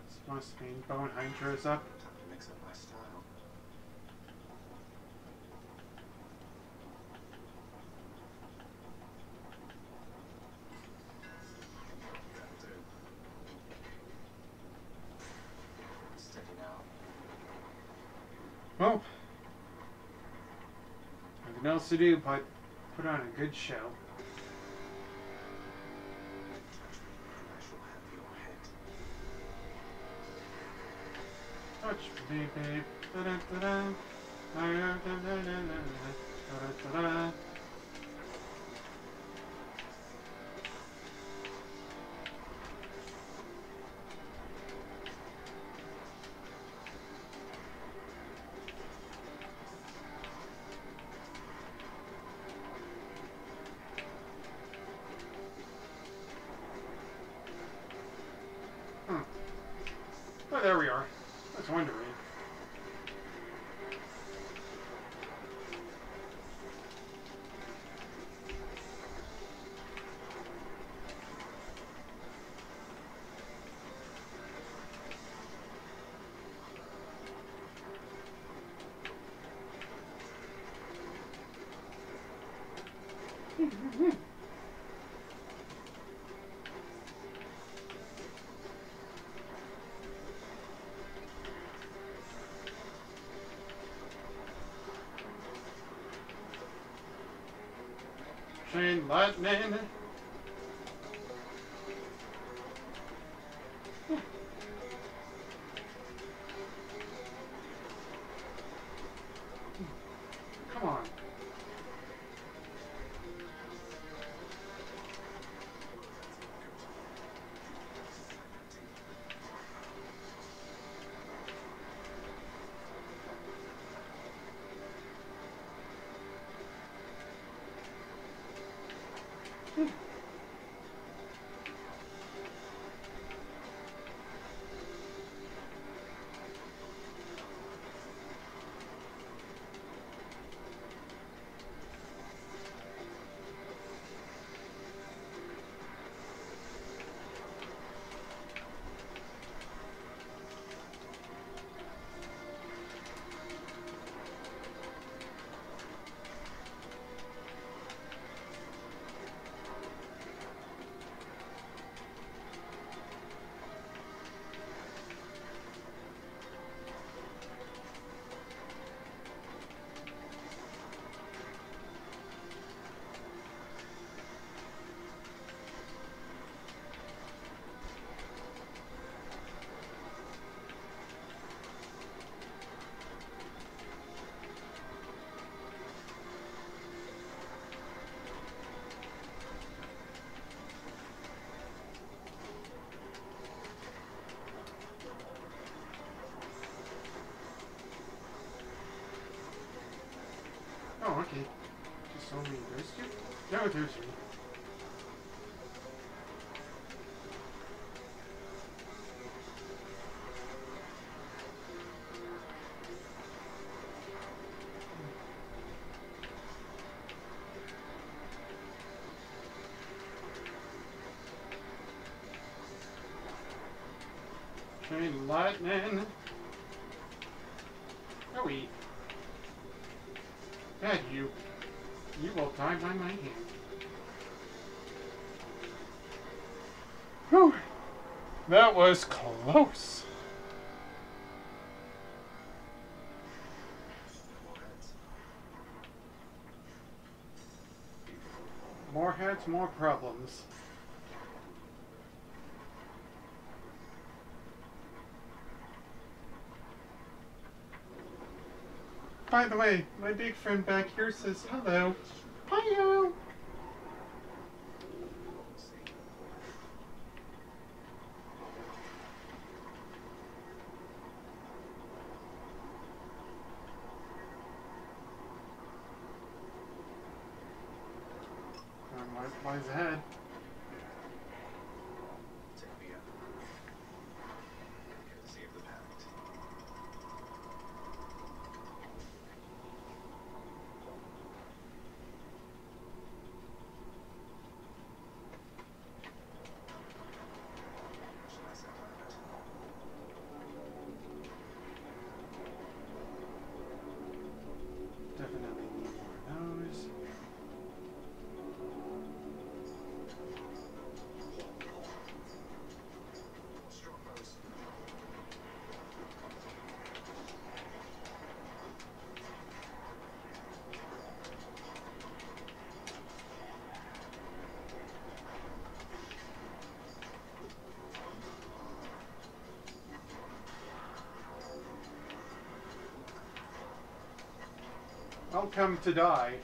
This must mean Bone Hydra's up. Time to mix up my style. That'll do. Steady now. Well, nothing else to do but put on a good show. Touch me, babe. Da-da-da-da. Da-da-da-da-da-da. Da-da-da-da. Oh, okay. Just only those two? No, there's me. Chain More more problems. By the way, my big friend back here says hello. Hiyo! Um, why- Why's ahead? Take me up. Courtesy of the pact. Shall I set on it? Definitely need more of those. I'll come to die.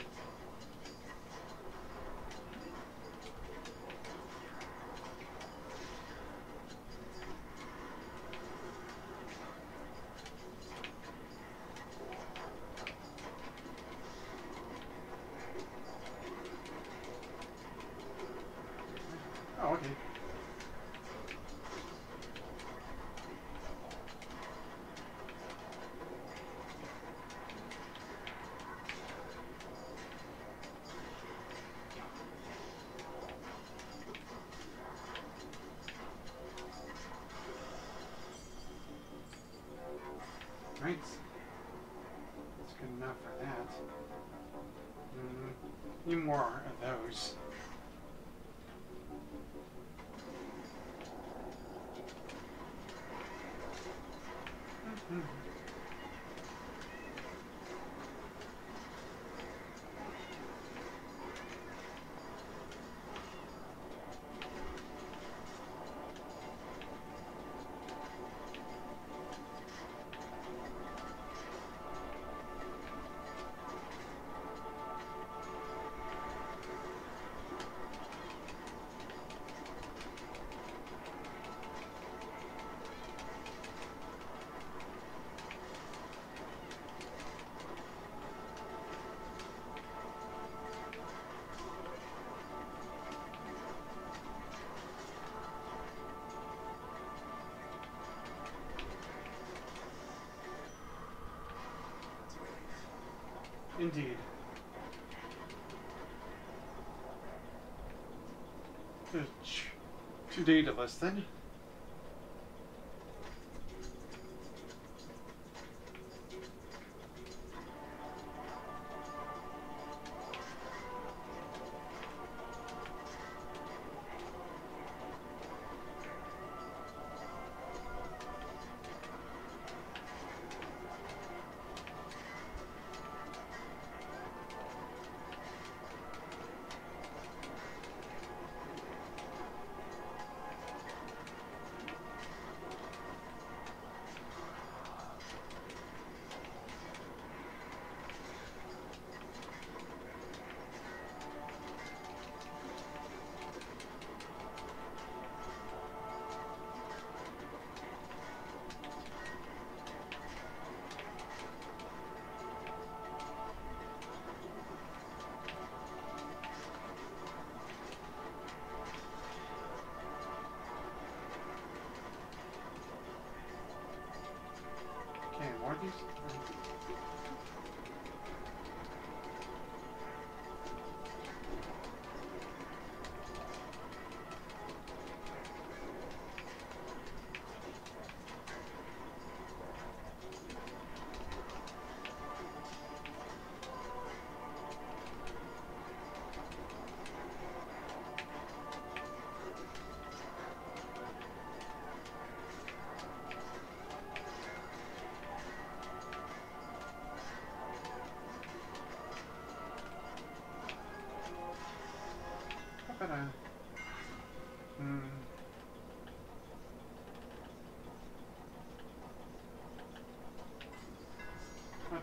Uh, ch- Too dataless then.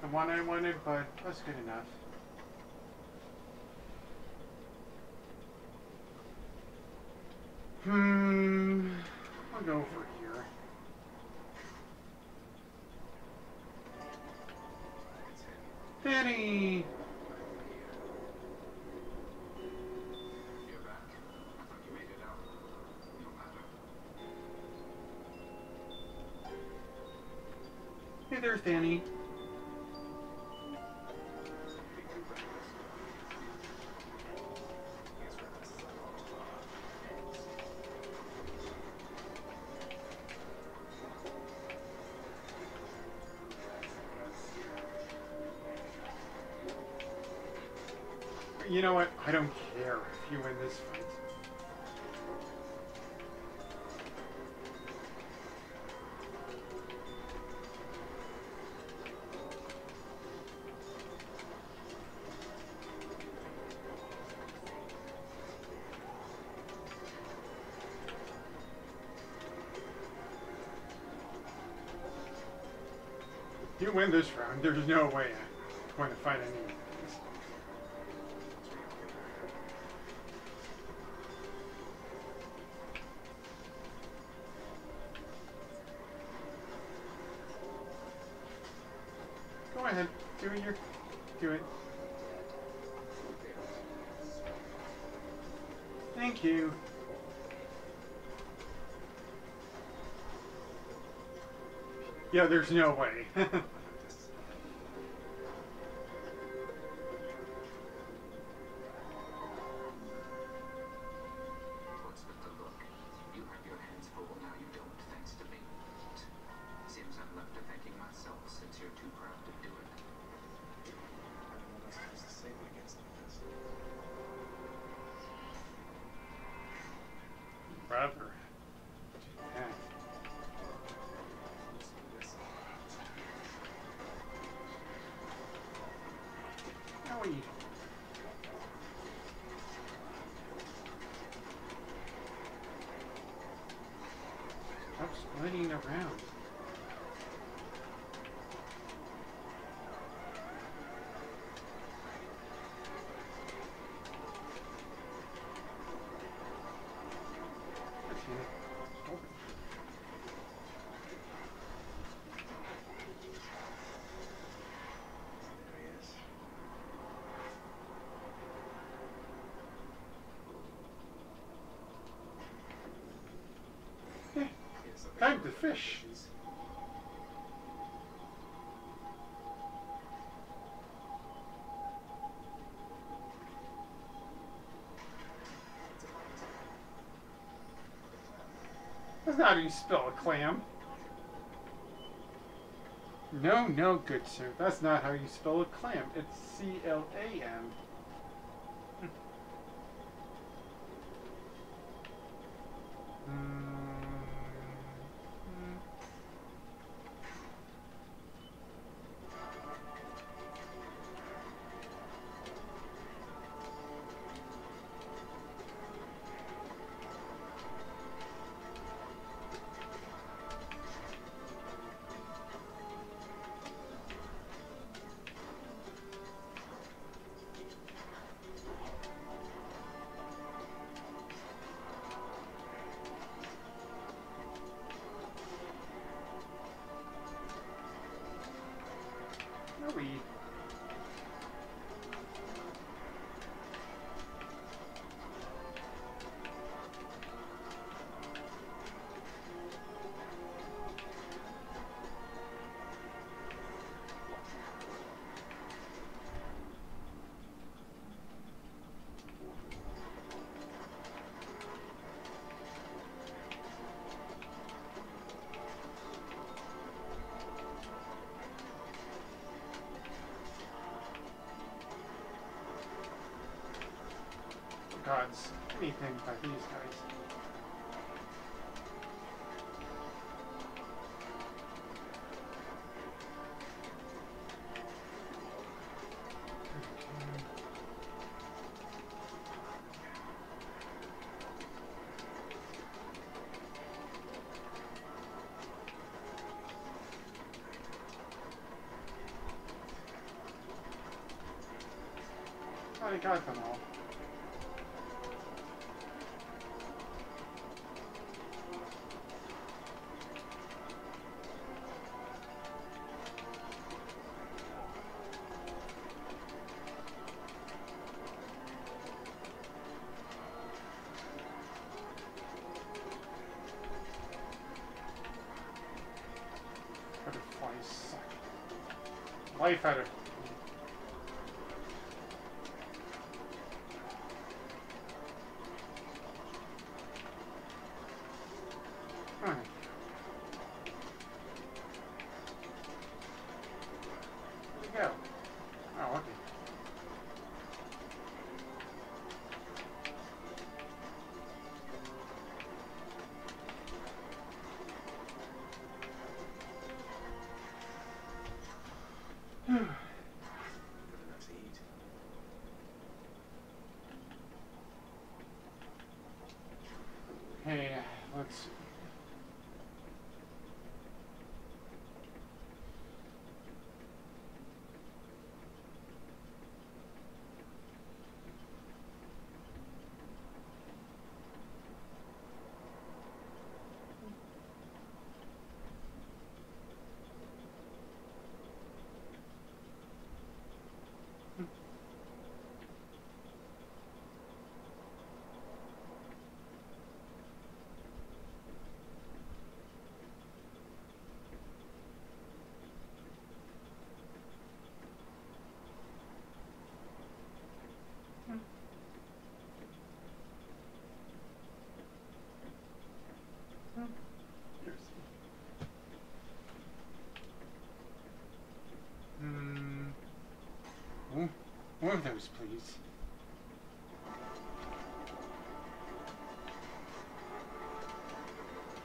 The one I wanted, but that's good enough. Hmm. I'll go for here. Danny! You're back. I You win this round. There's no way I'm going to fight anyone. Yeah, there's no way. you spell a clam? No, no, good sir. That's not how you spell a clam. It's C-L-A-M. Life out of More of those, please.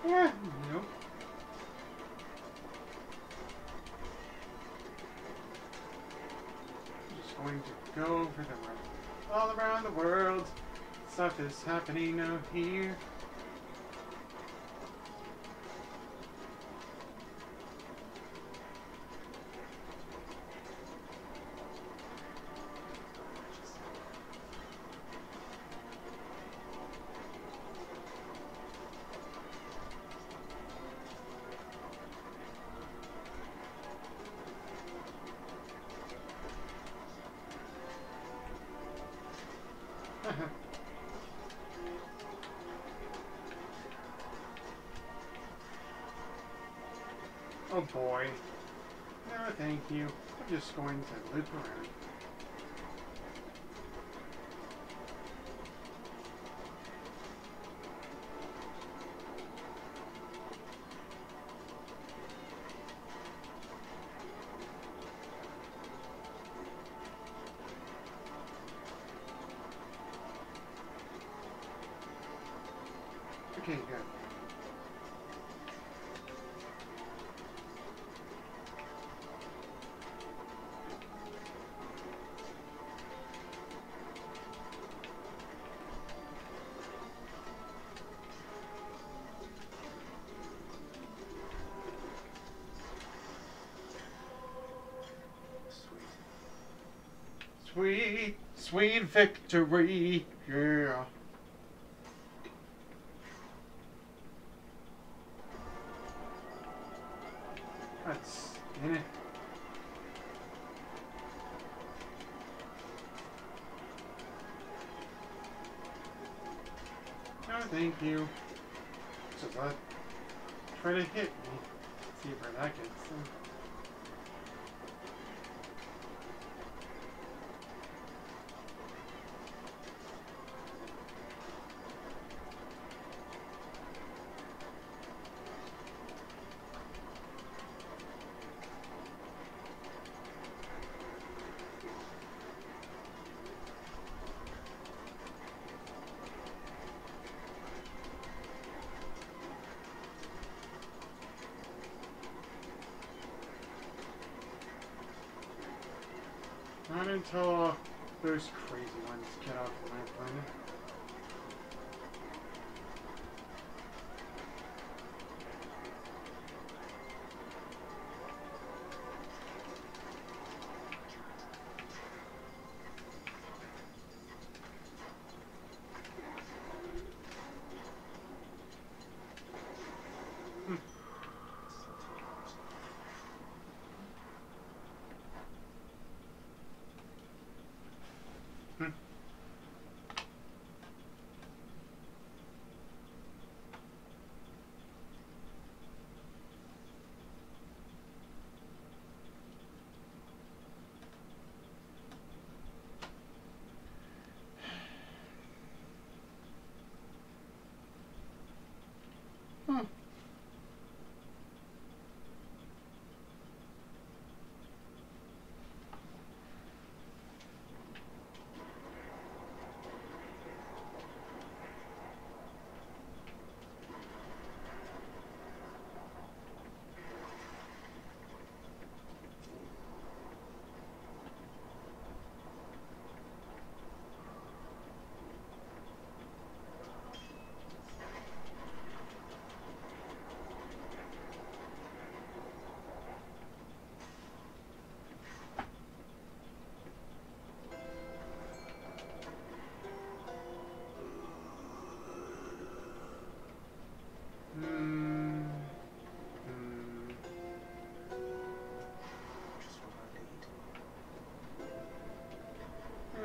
Yeah, nope. Just going to go over the world. All around the world. Stuff is happening out here. Just going to loop around. Sweet, sweet victory, yeah.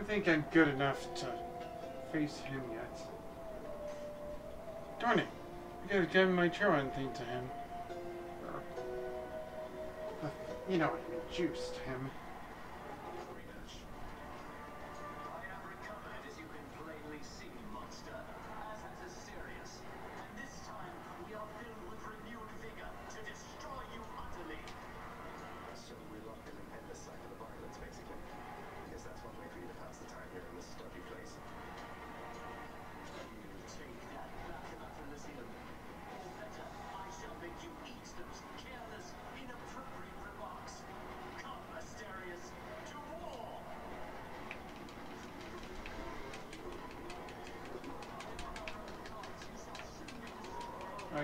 Think I'm good enough to face him yet. Darn it! I gotta give my Charon thing to him. You know what I mean, juice to him.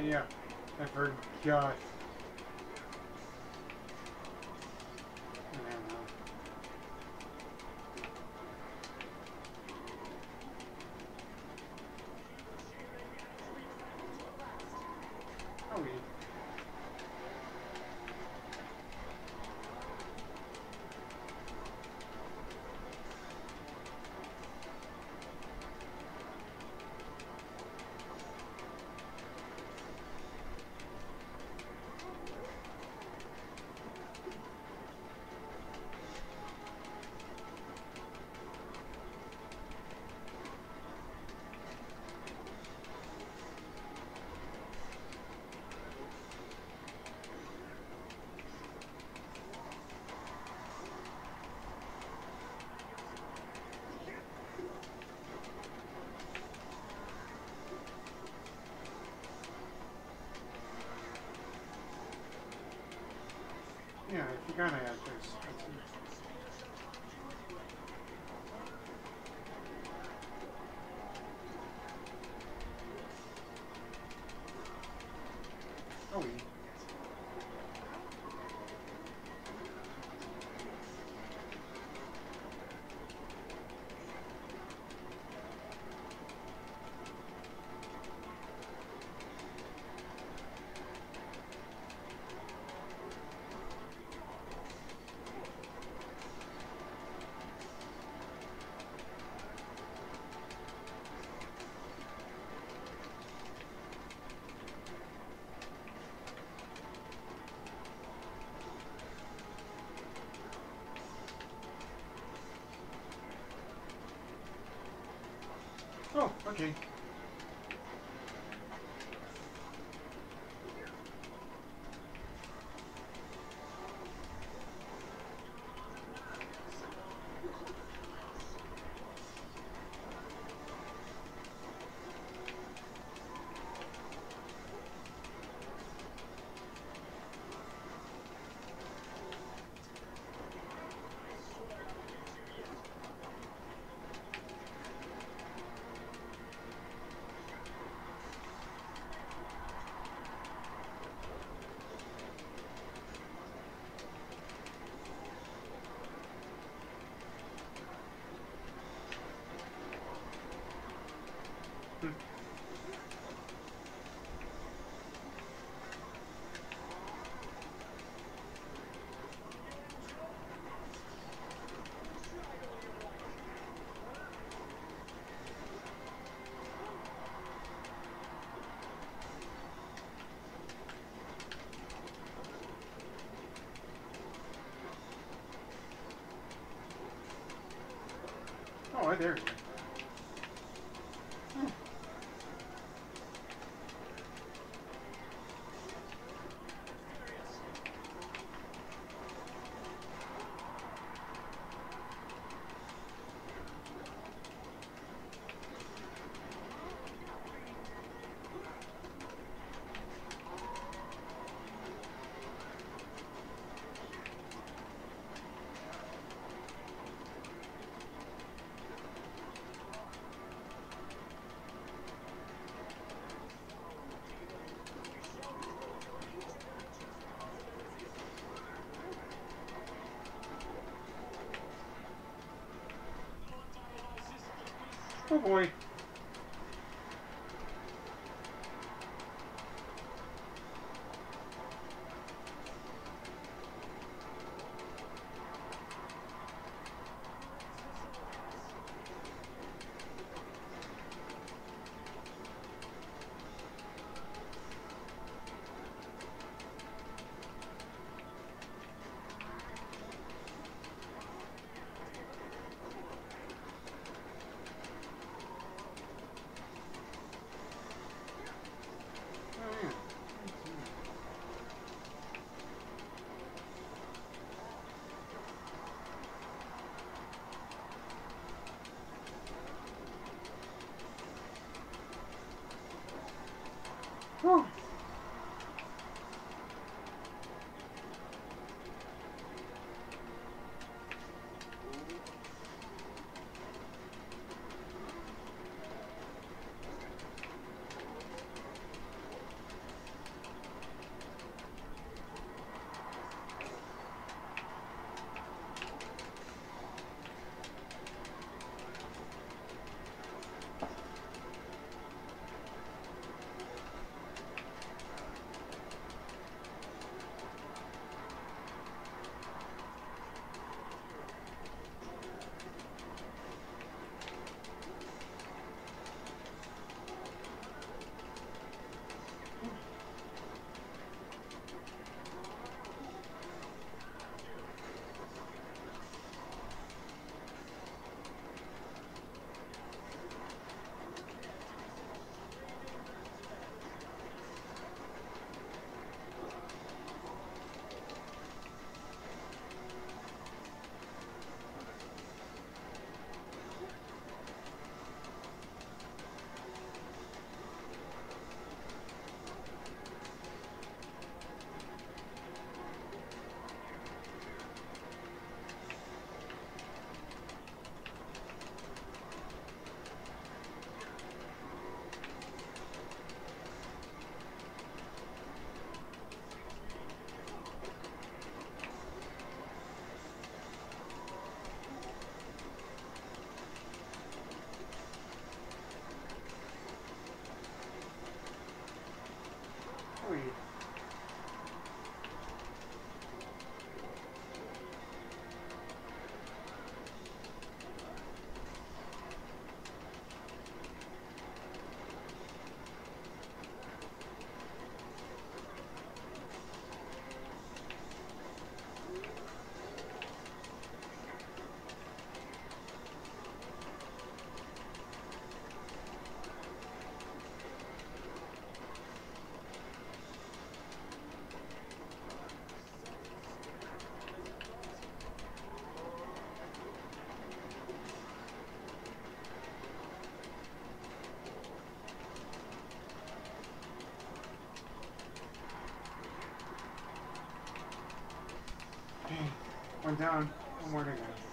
Yeah, I forgot. Oh, there Oh One down, one more to go.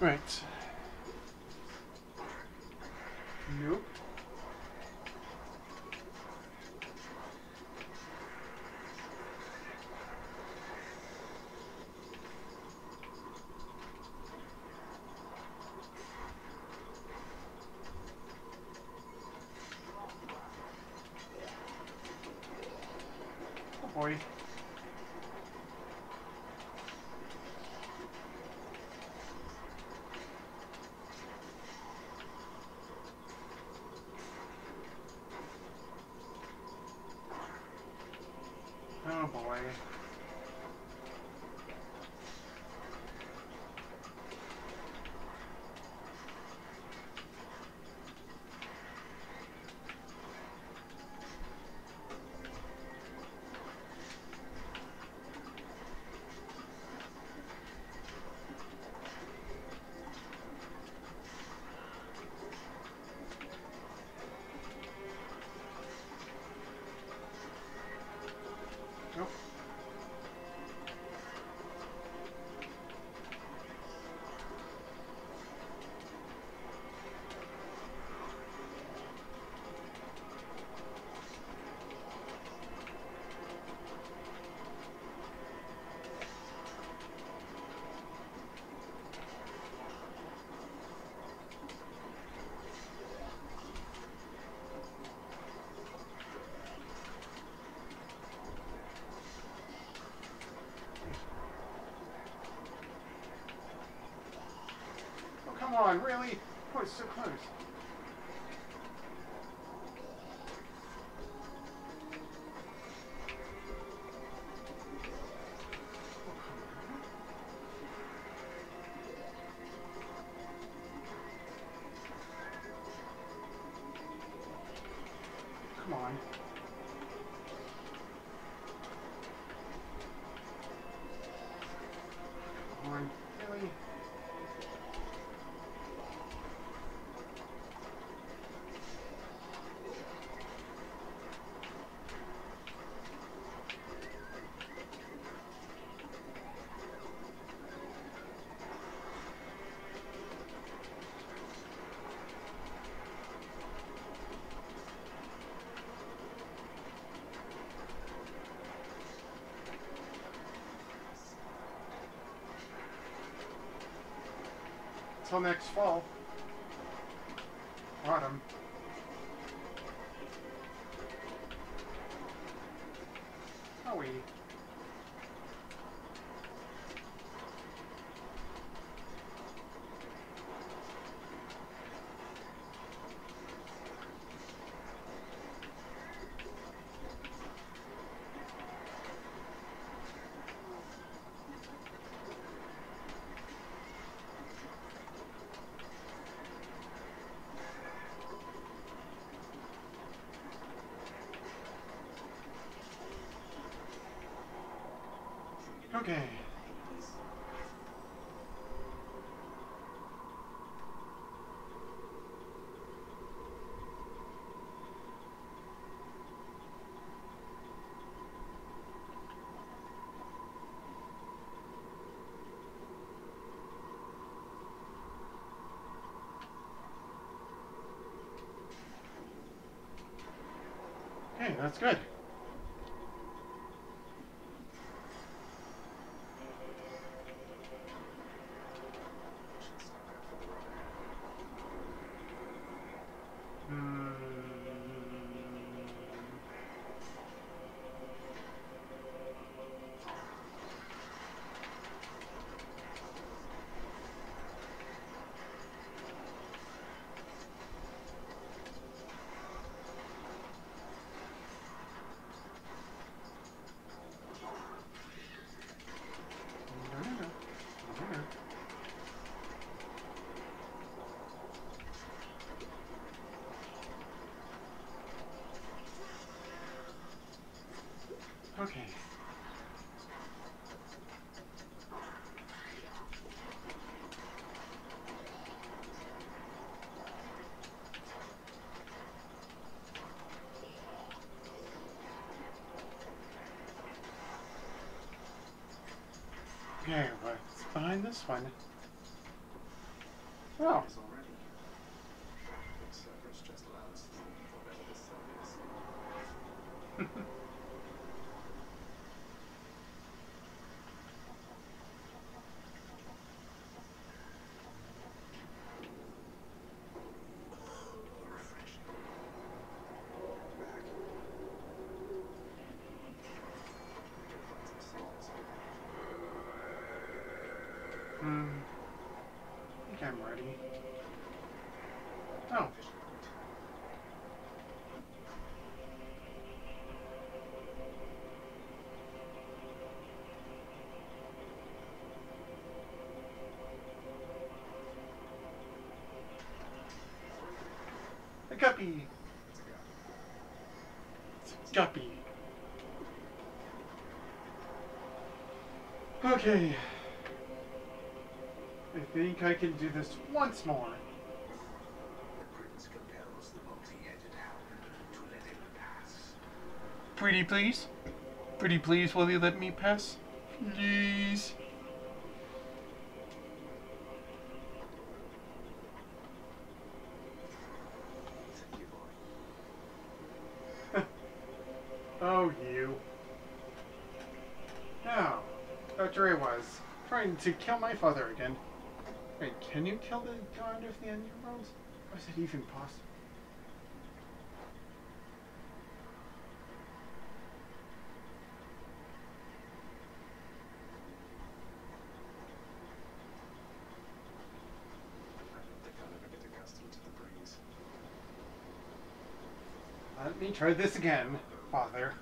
Right. Nope. Oh, on, really? Oh, it's so close. Next fall. Autumn. Are we? Okay. Okay, that's good. This one? Oh, Is already. But Cerberus just allows for better this service. Refreshing. Back. We can find some salts. hmm. I think I'm ready. Oh, Fishing point. a guppy. Guppy. Okay. I think I can do this once more. The prince compels the multi-headed hound to let him pass. Pretty please? Pretty please, will you let me pass? Please. to kill my father again. Wait, can you kill the god of the underworld? Or is that even possible? Let me try this again, father.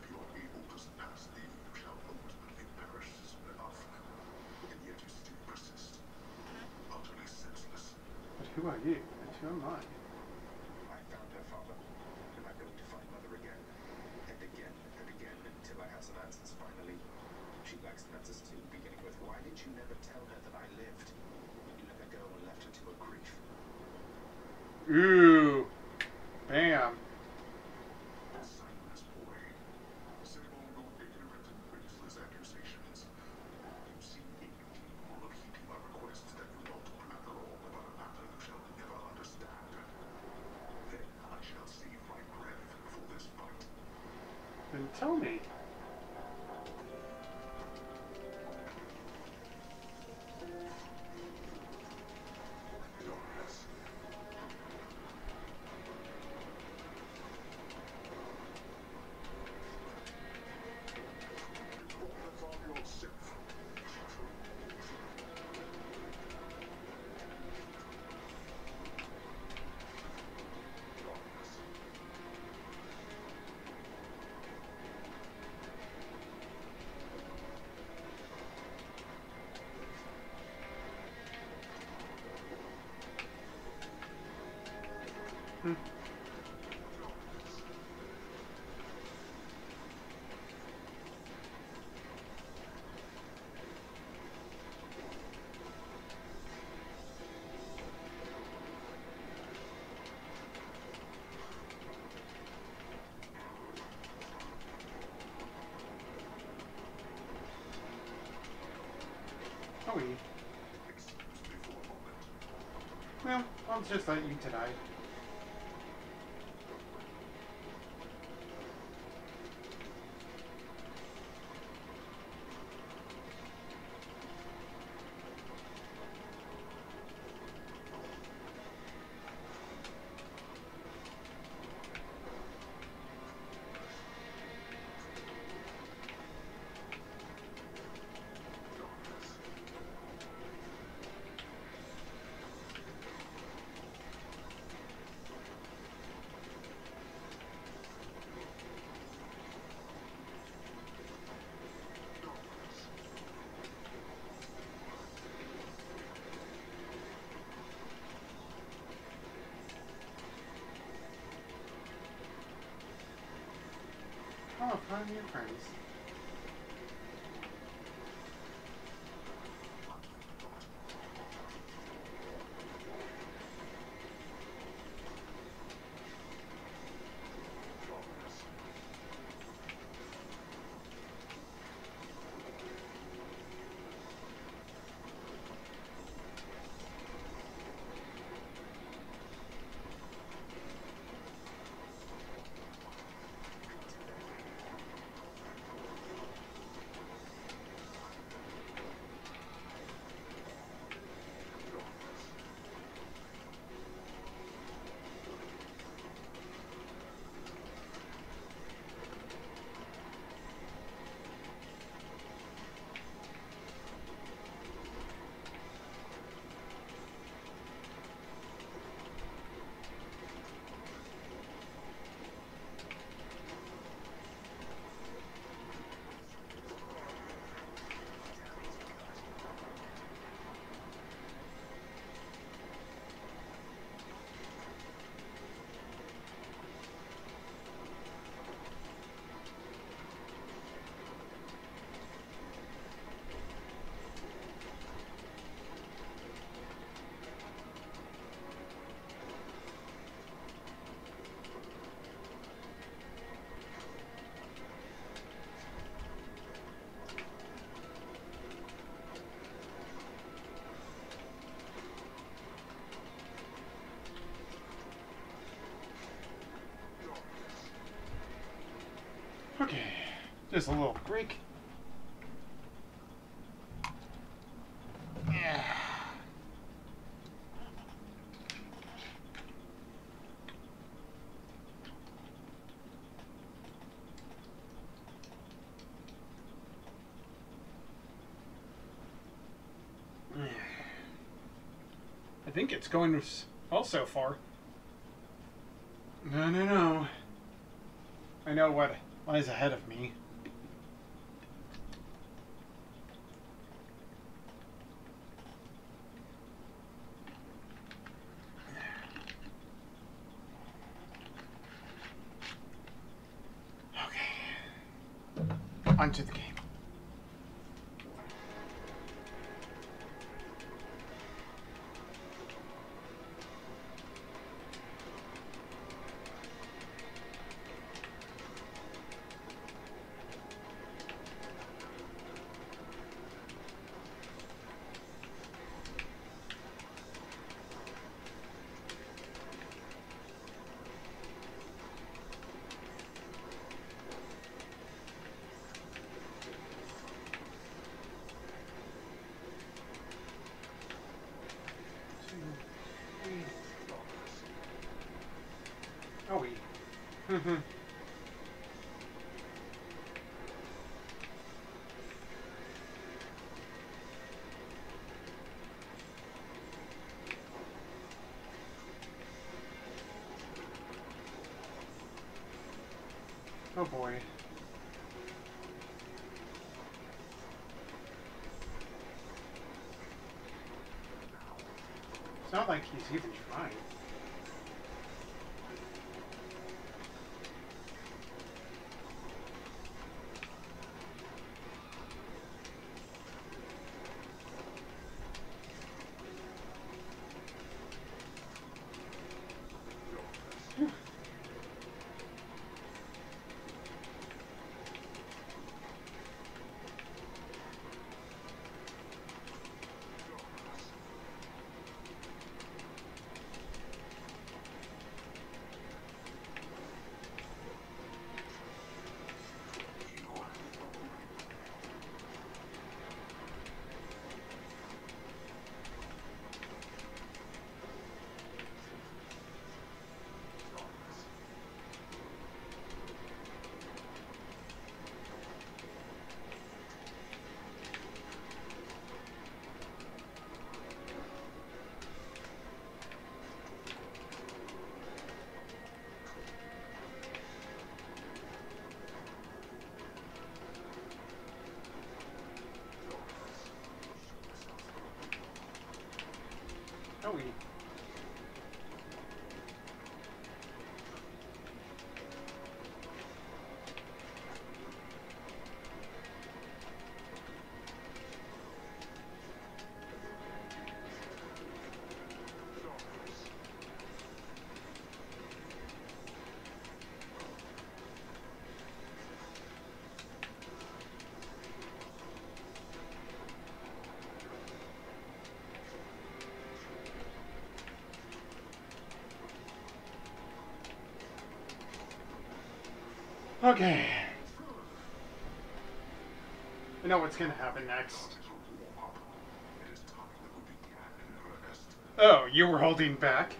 just like you tonight. Oh, plenty of friends. Just a little break. Yeah. I think it's going well oh, so far. No, no, no. I know what lies ahead of me. Okay. I know what's gonna happen next. Oh, you were holding back?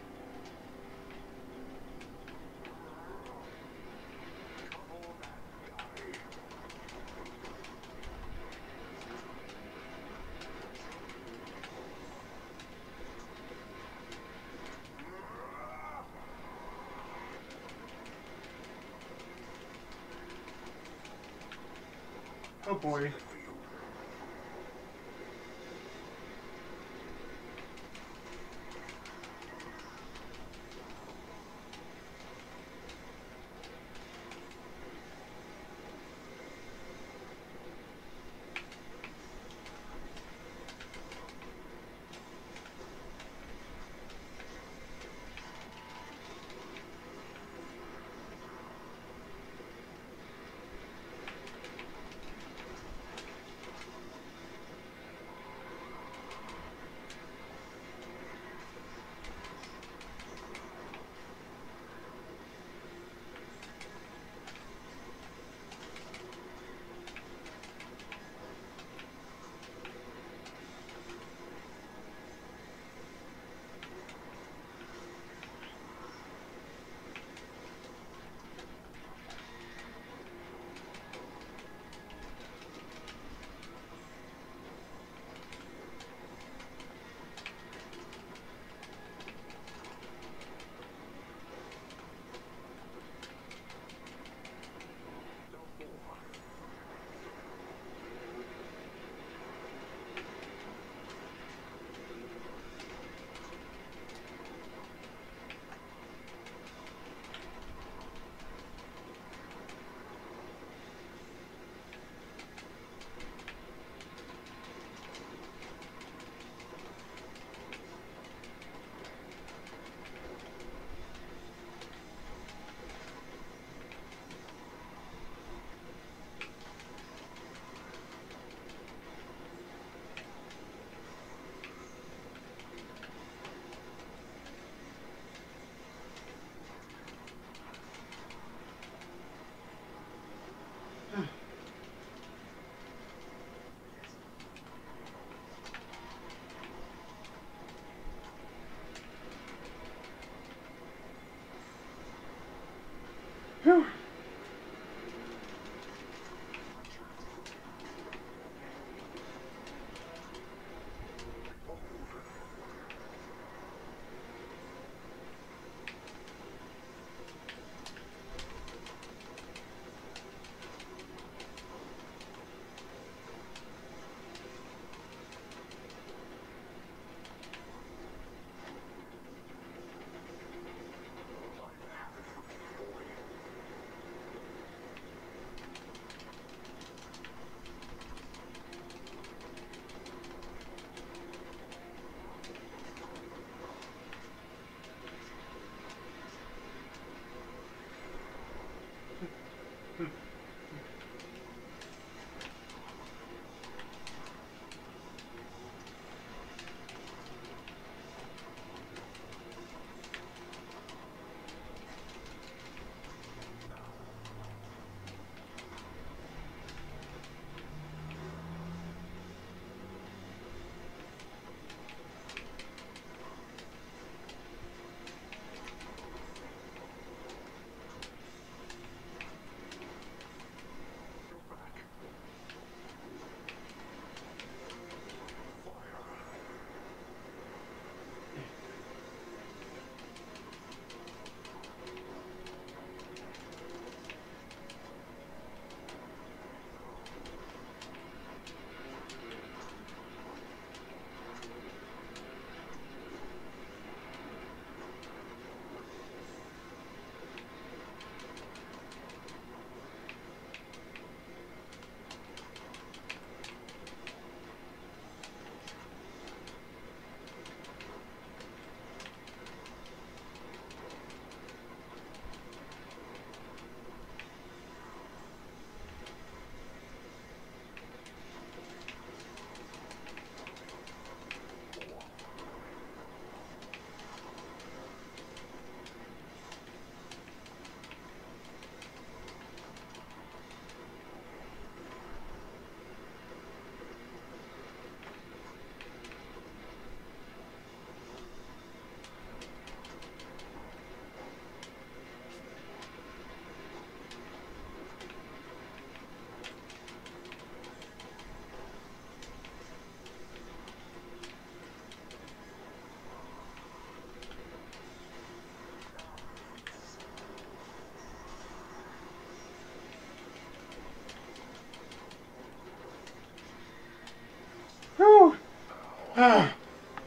Ah,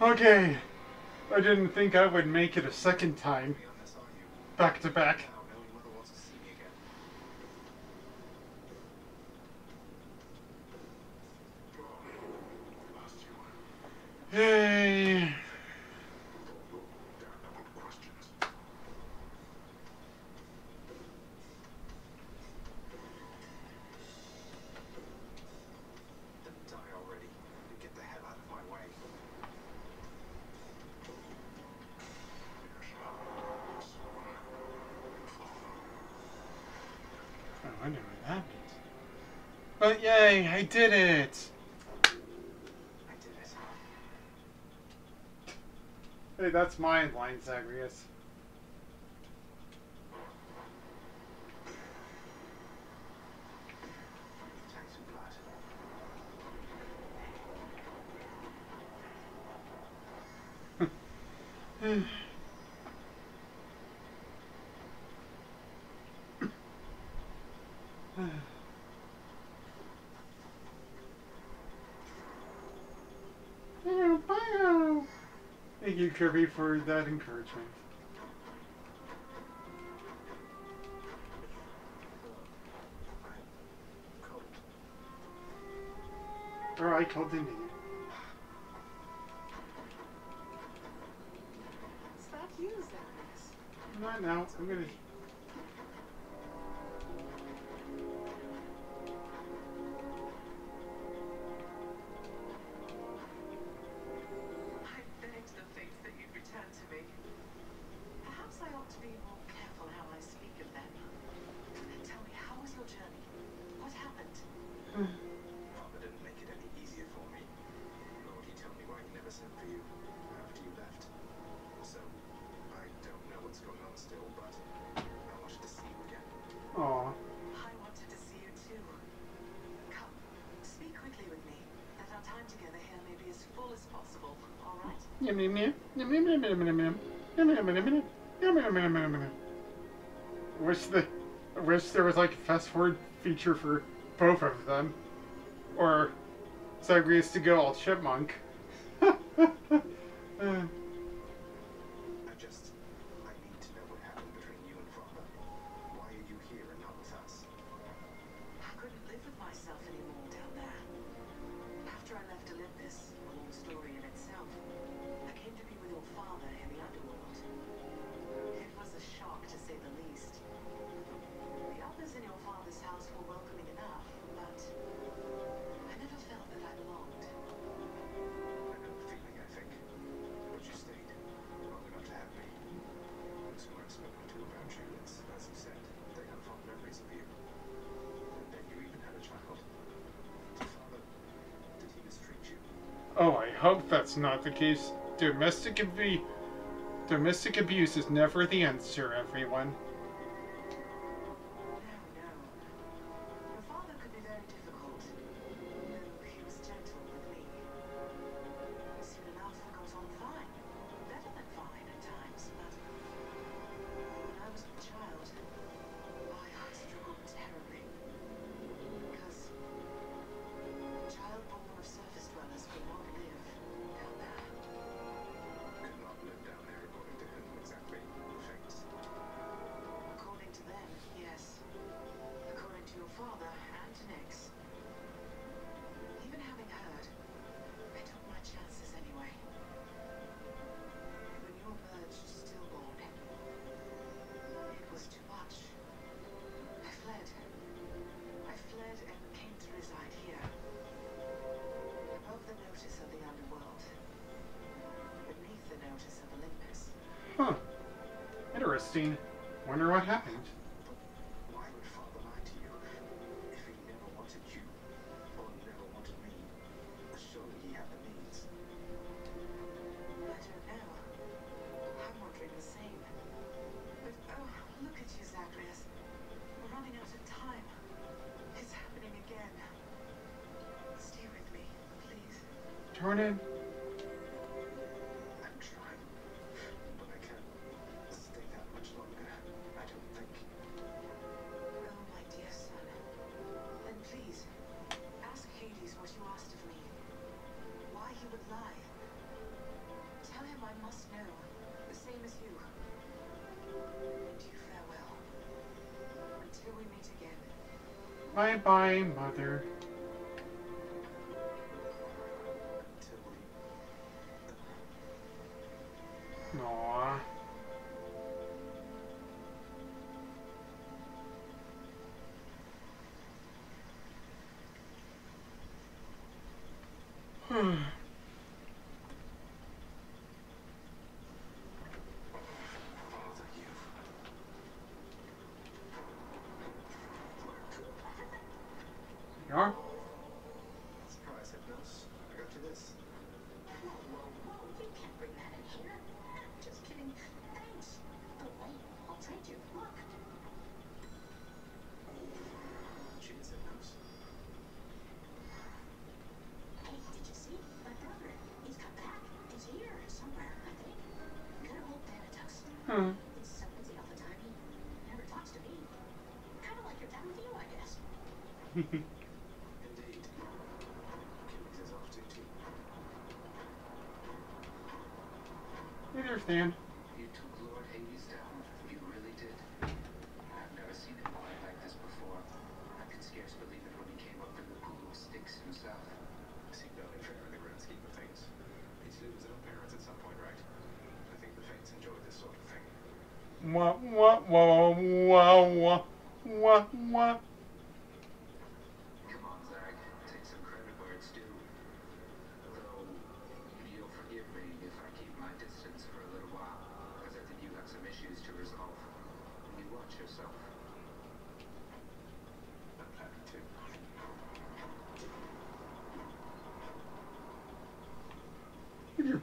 okay. I didn't think I would make it a second time. Back to back. wonder what that. But yay, I did it! I did it. Hey, that's my line, Zagreus. Kirby for that encouragement. Alright, continue. Not now. I'm gonna sword feature for both of them. Or Zagreus to go all chipmunk. case domestic domestic abuse is never the answer, everyone.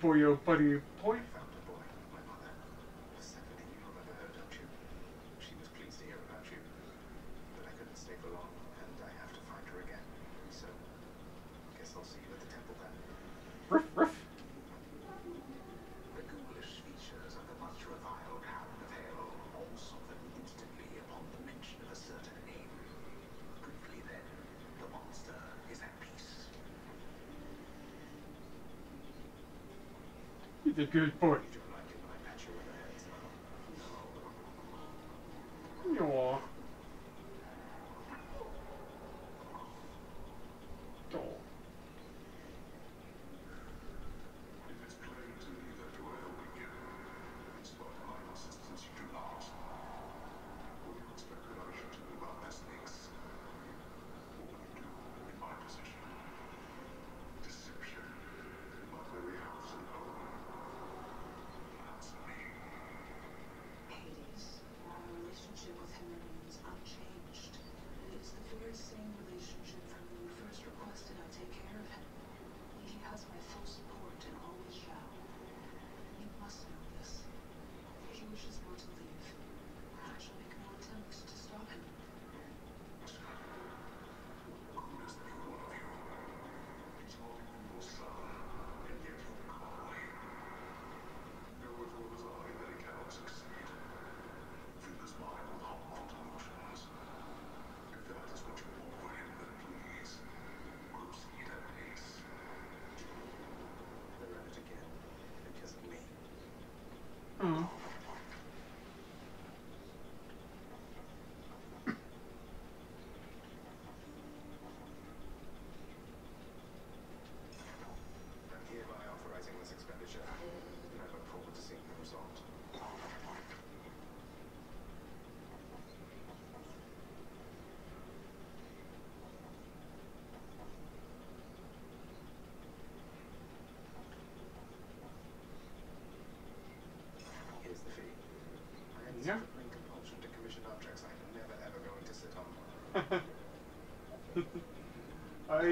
構やっぱり the good boy.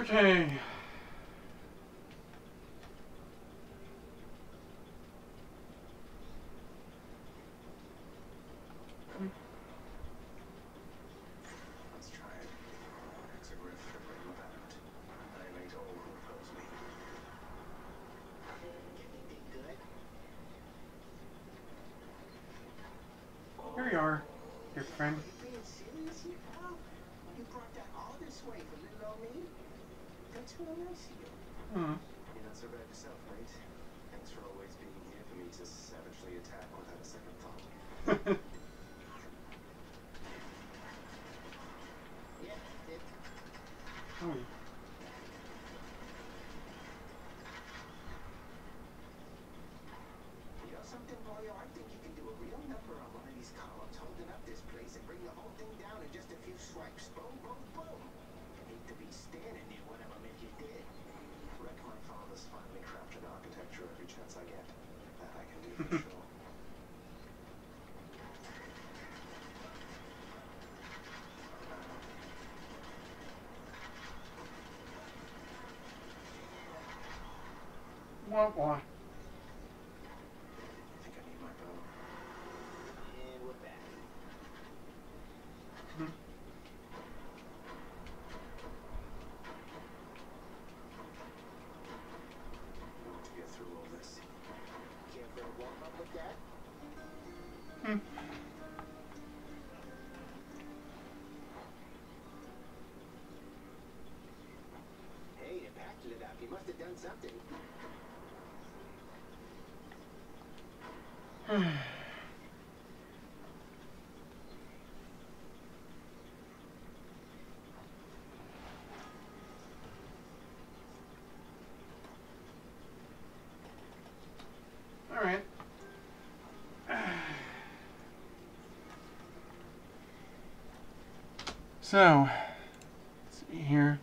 Okay. Accustomed Wah wah. I think I need my bow. And we're back. Hmm. I want to get through all this. Care for a warm up with that? Hmm. Hey, the patch lit up. You must have done something. All right. So, see here.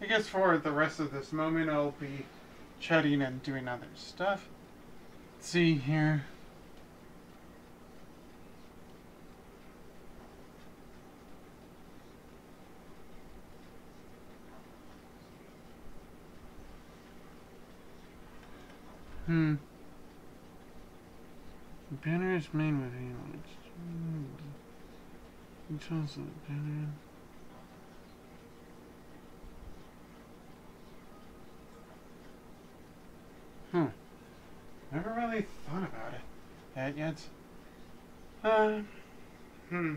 I guess for the rest of this moment, I'll be chatting and doing other stuff. Let's see here. Hmm. Banner is made with helix. Details of the banner. Hmm. Never really thought about it that yet. Uh. Hmm.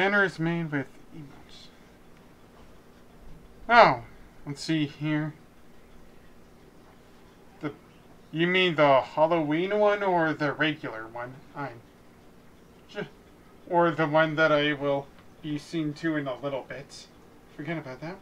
Banner is made with emotes. Oh, let's see here. The, you mean the Halloween one or the regular one? I'm, or the one that I will be seen to in a little bit. Forget about that.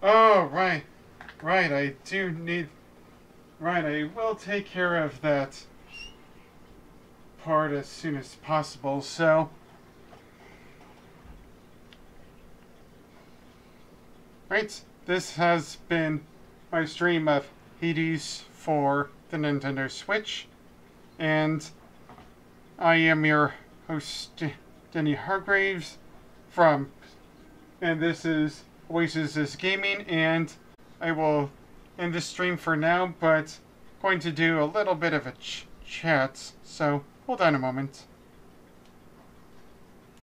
Oh, right. I do need. Right, I will take care of that part as soon as possible, so. Right, this has been my stream of Hades for the Nintendo Switch, and I am your host, Denny Hargraves, from. And this is Oasis is Gaming, and I will end this stream for now, but going to do a little bit of a ch- chat, so hold on a moment.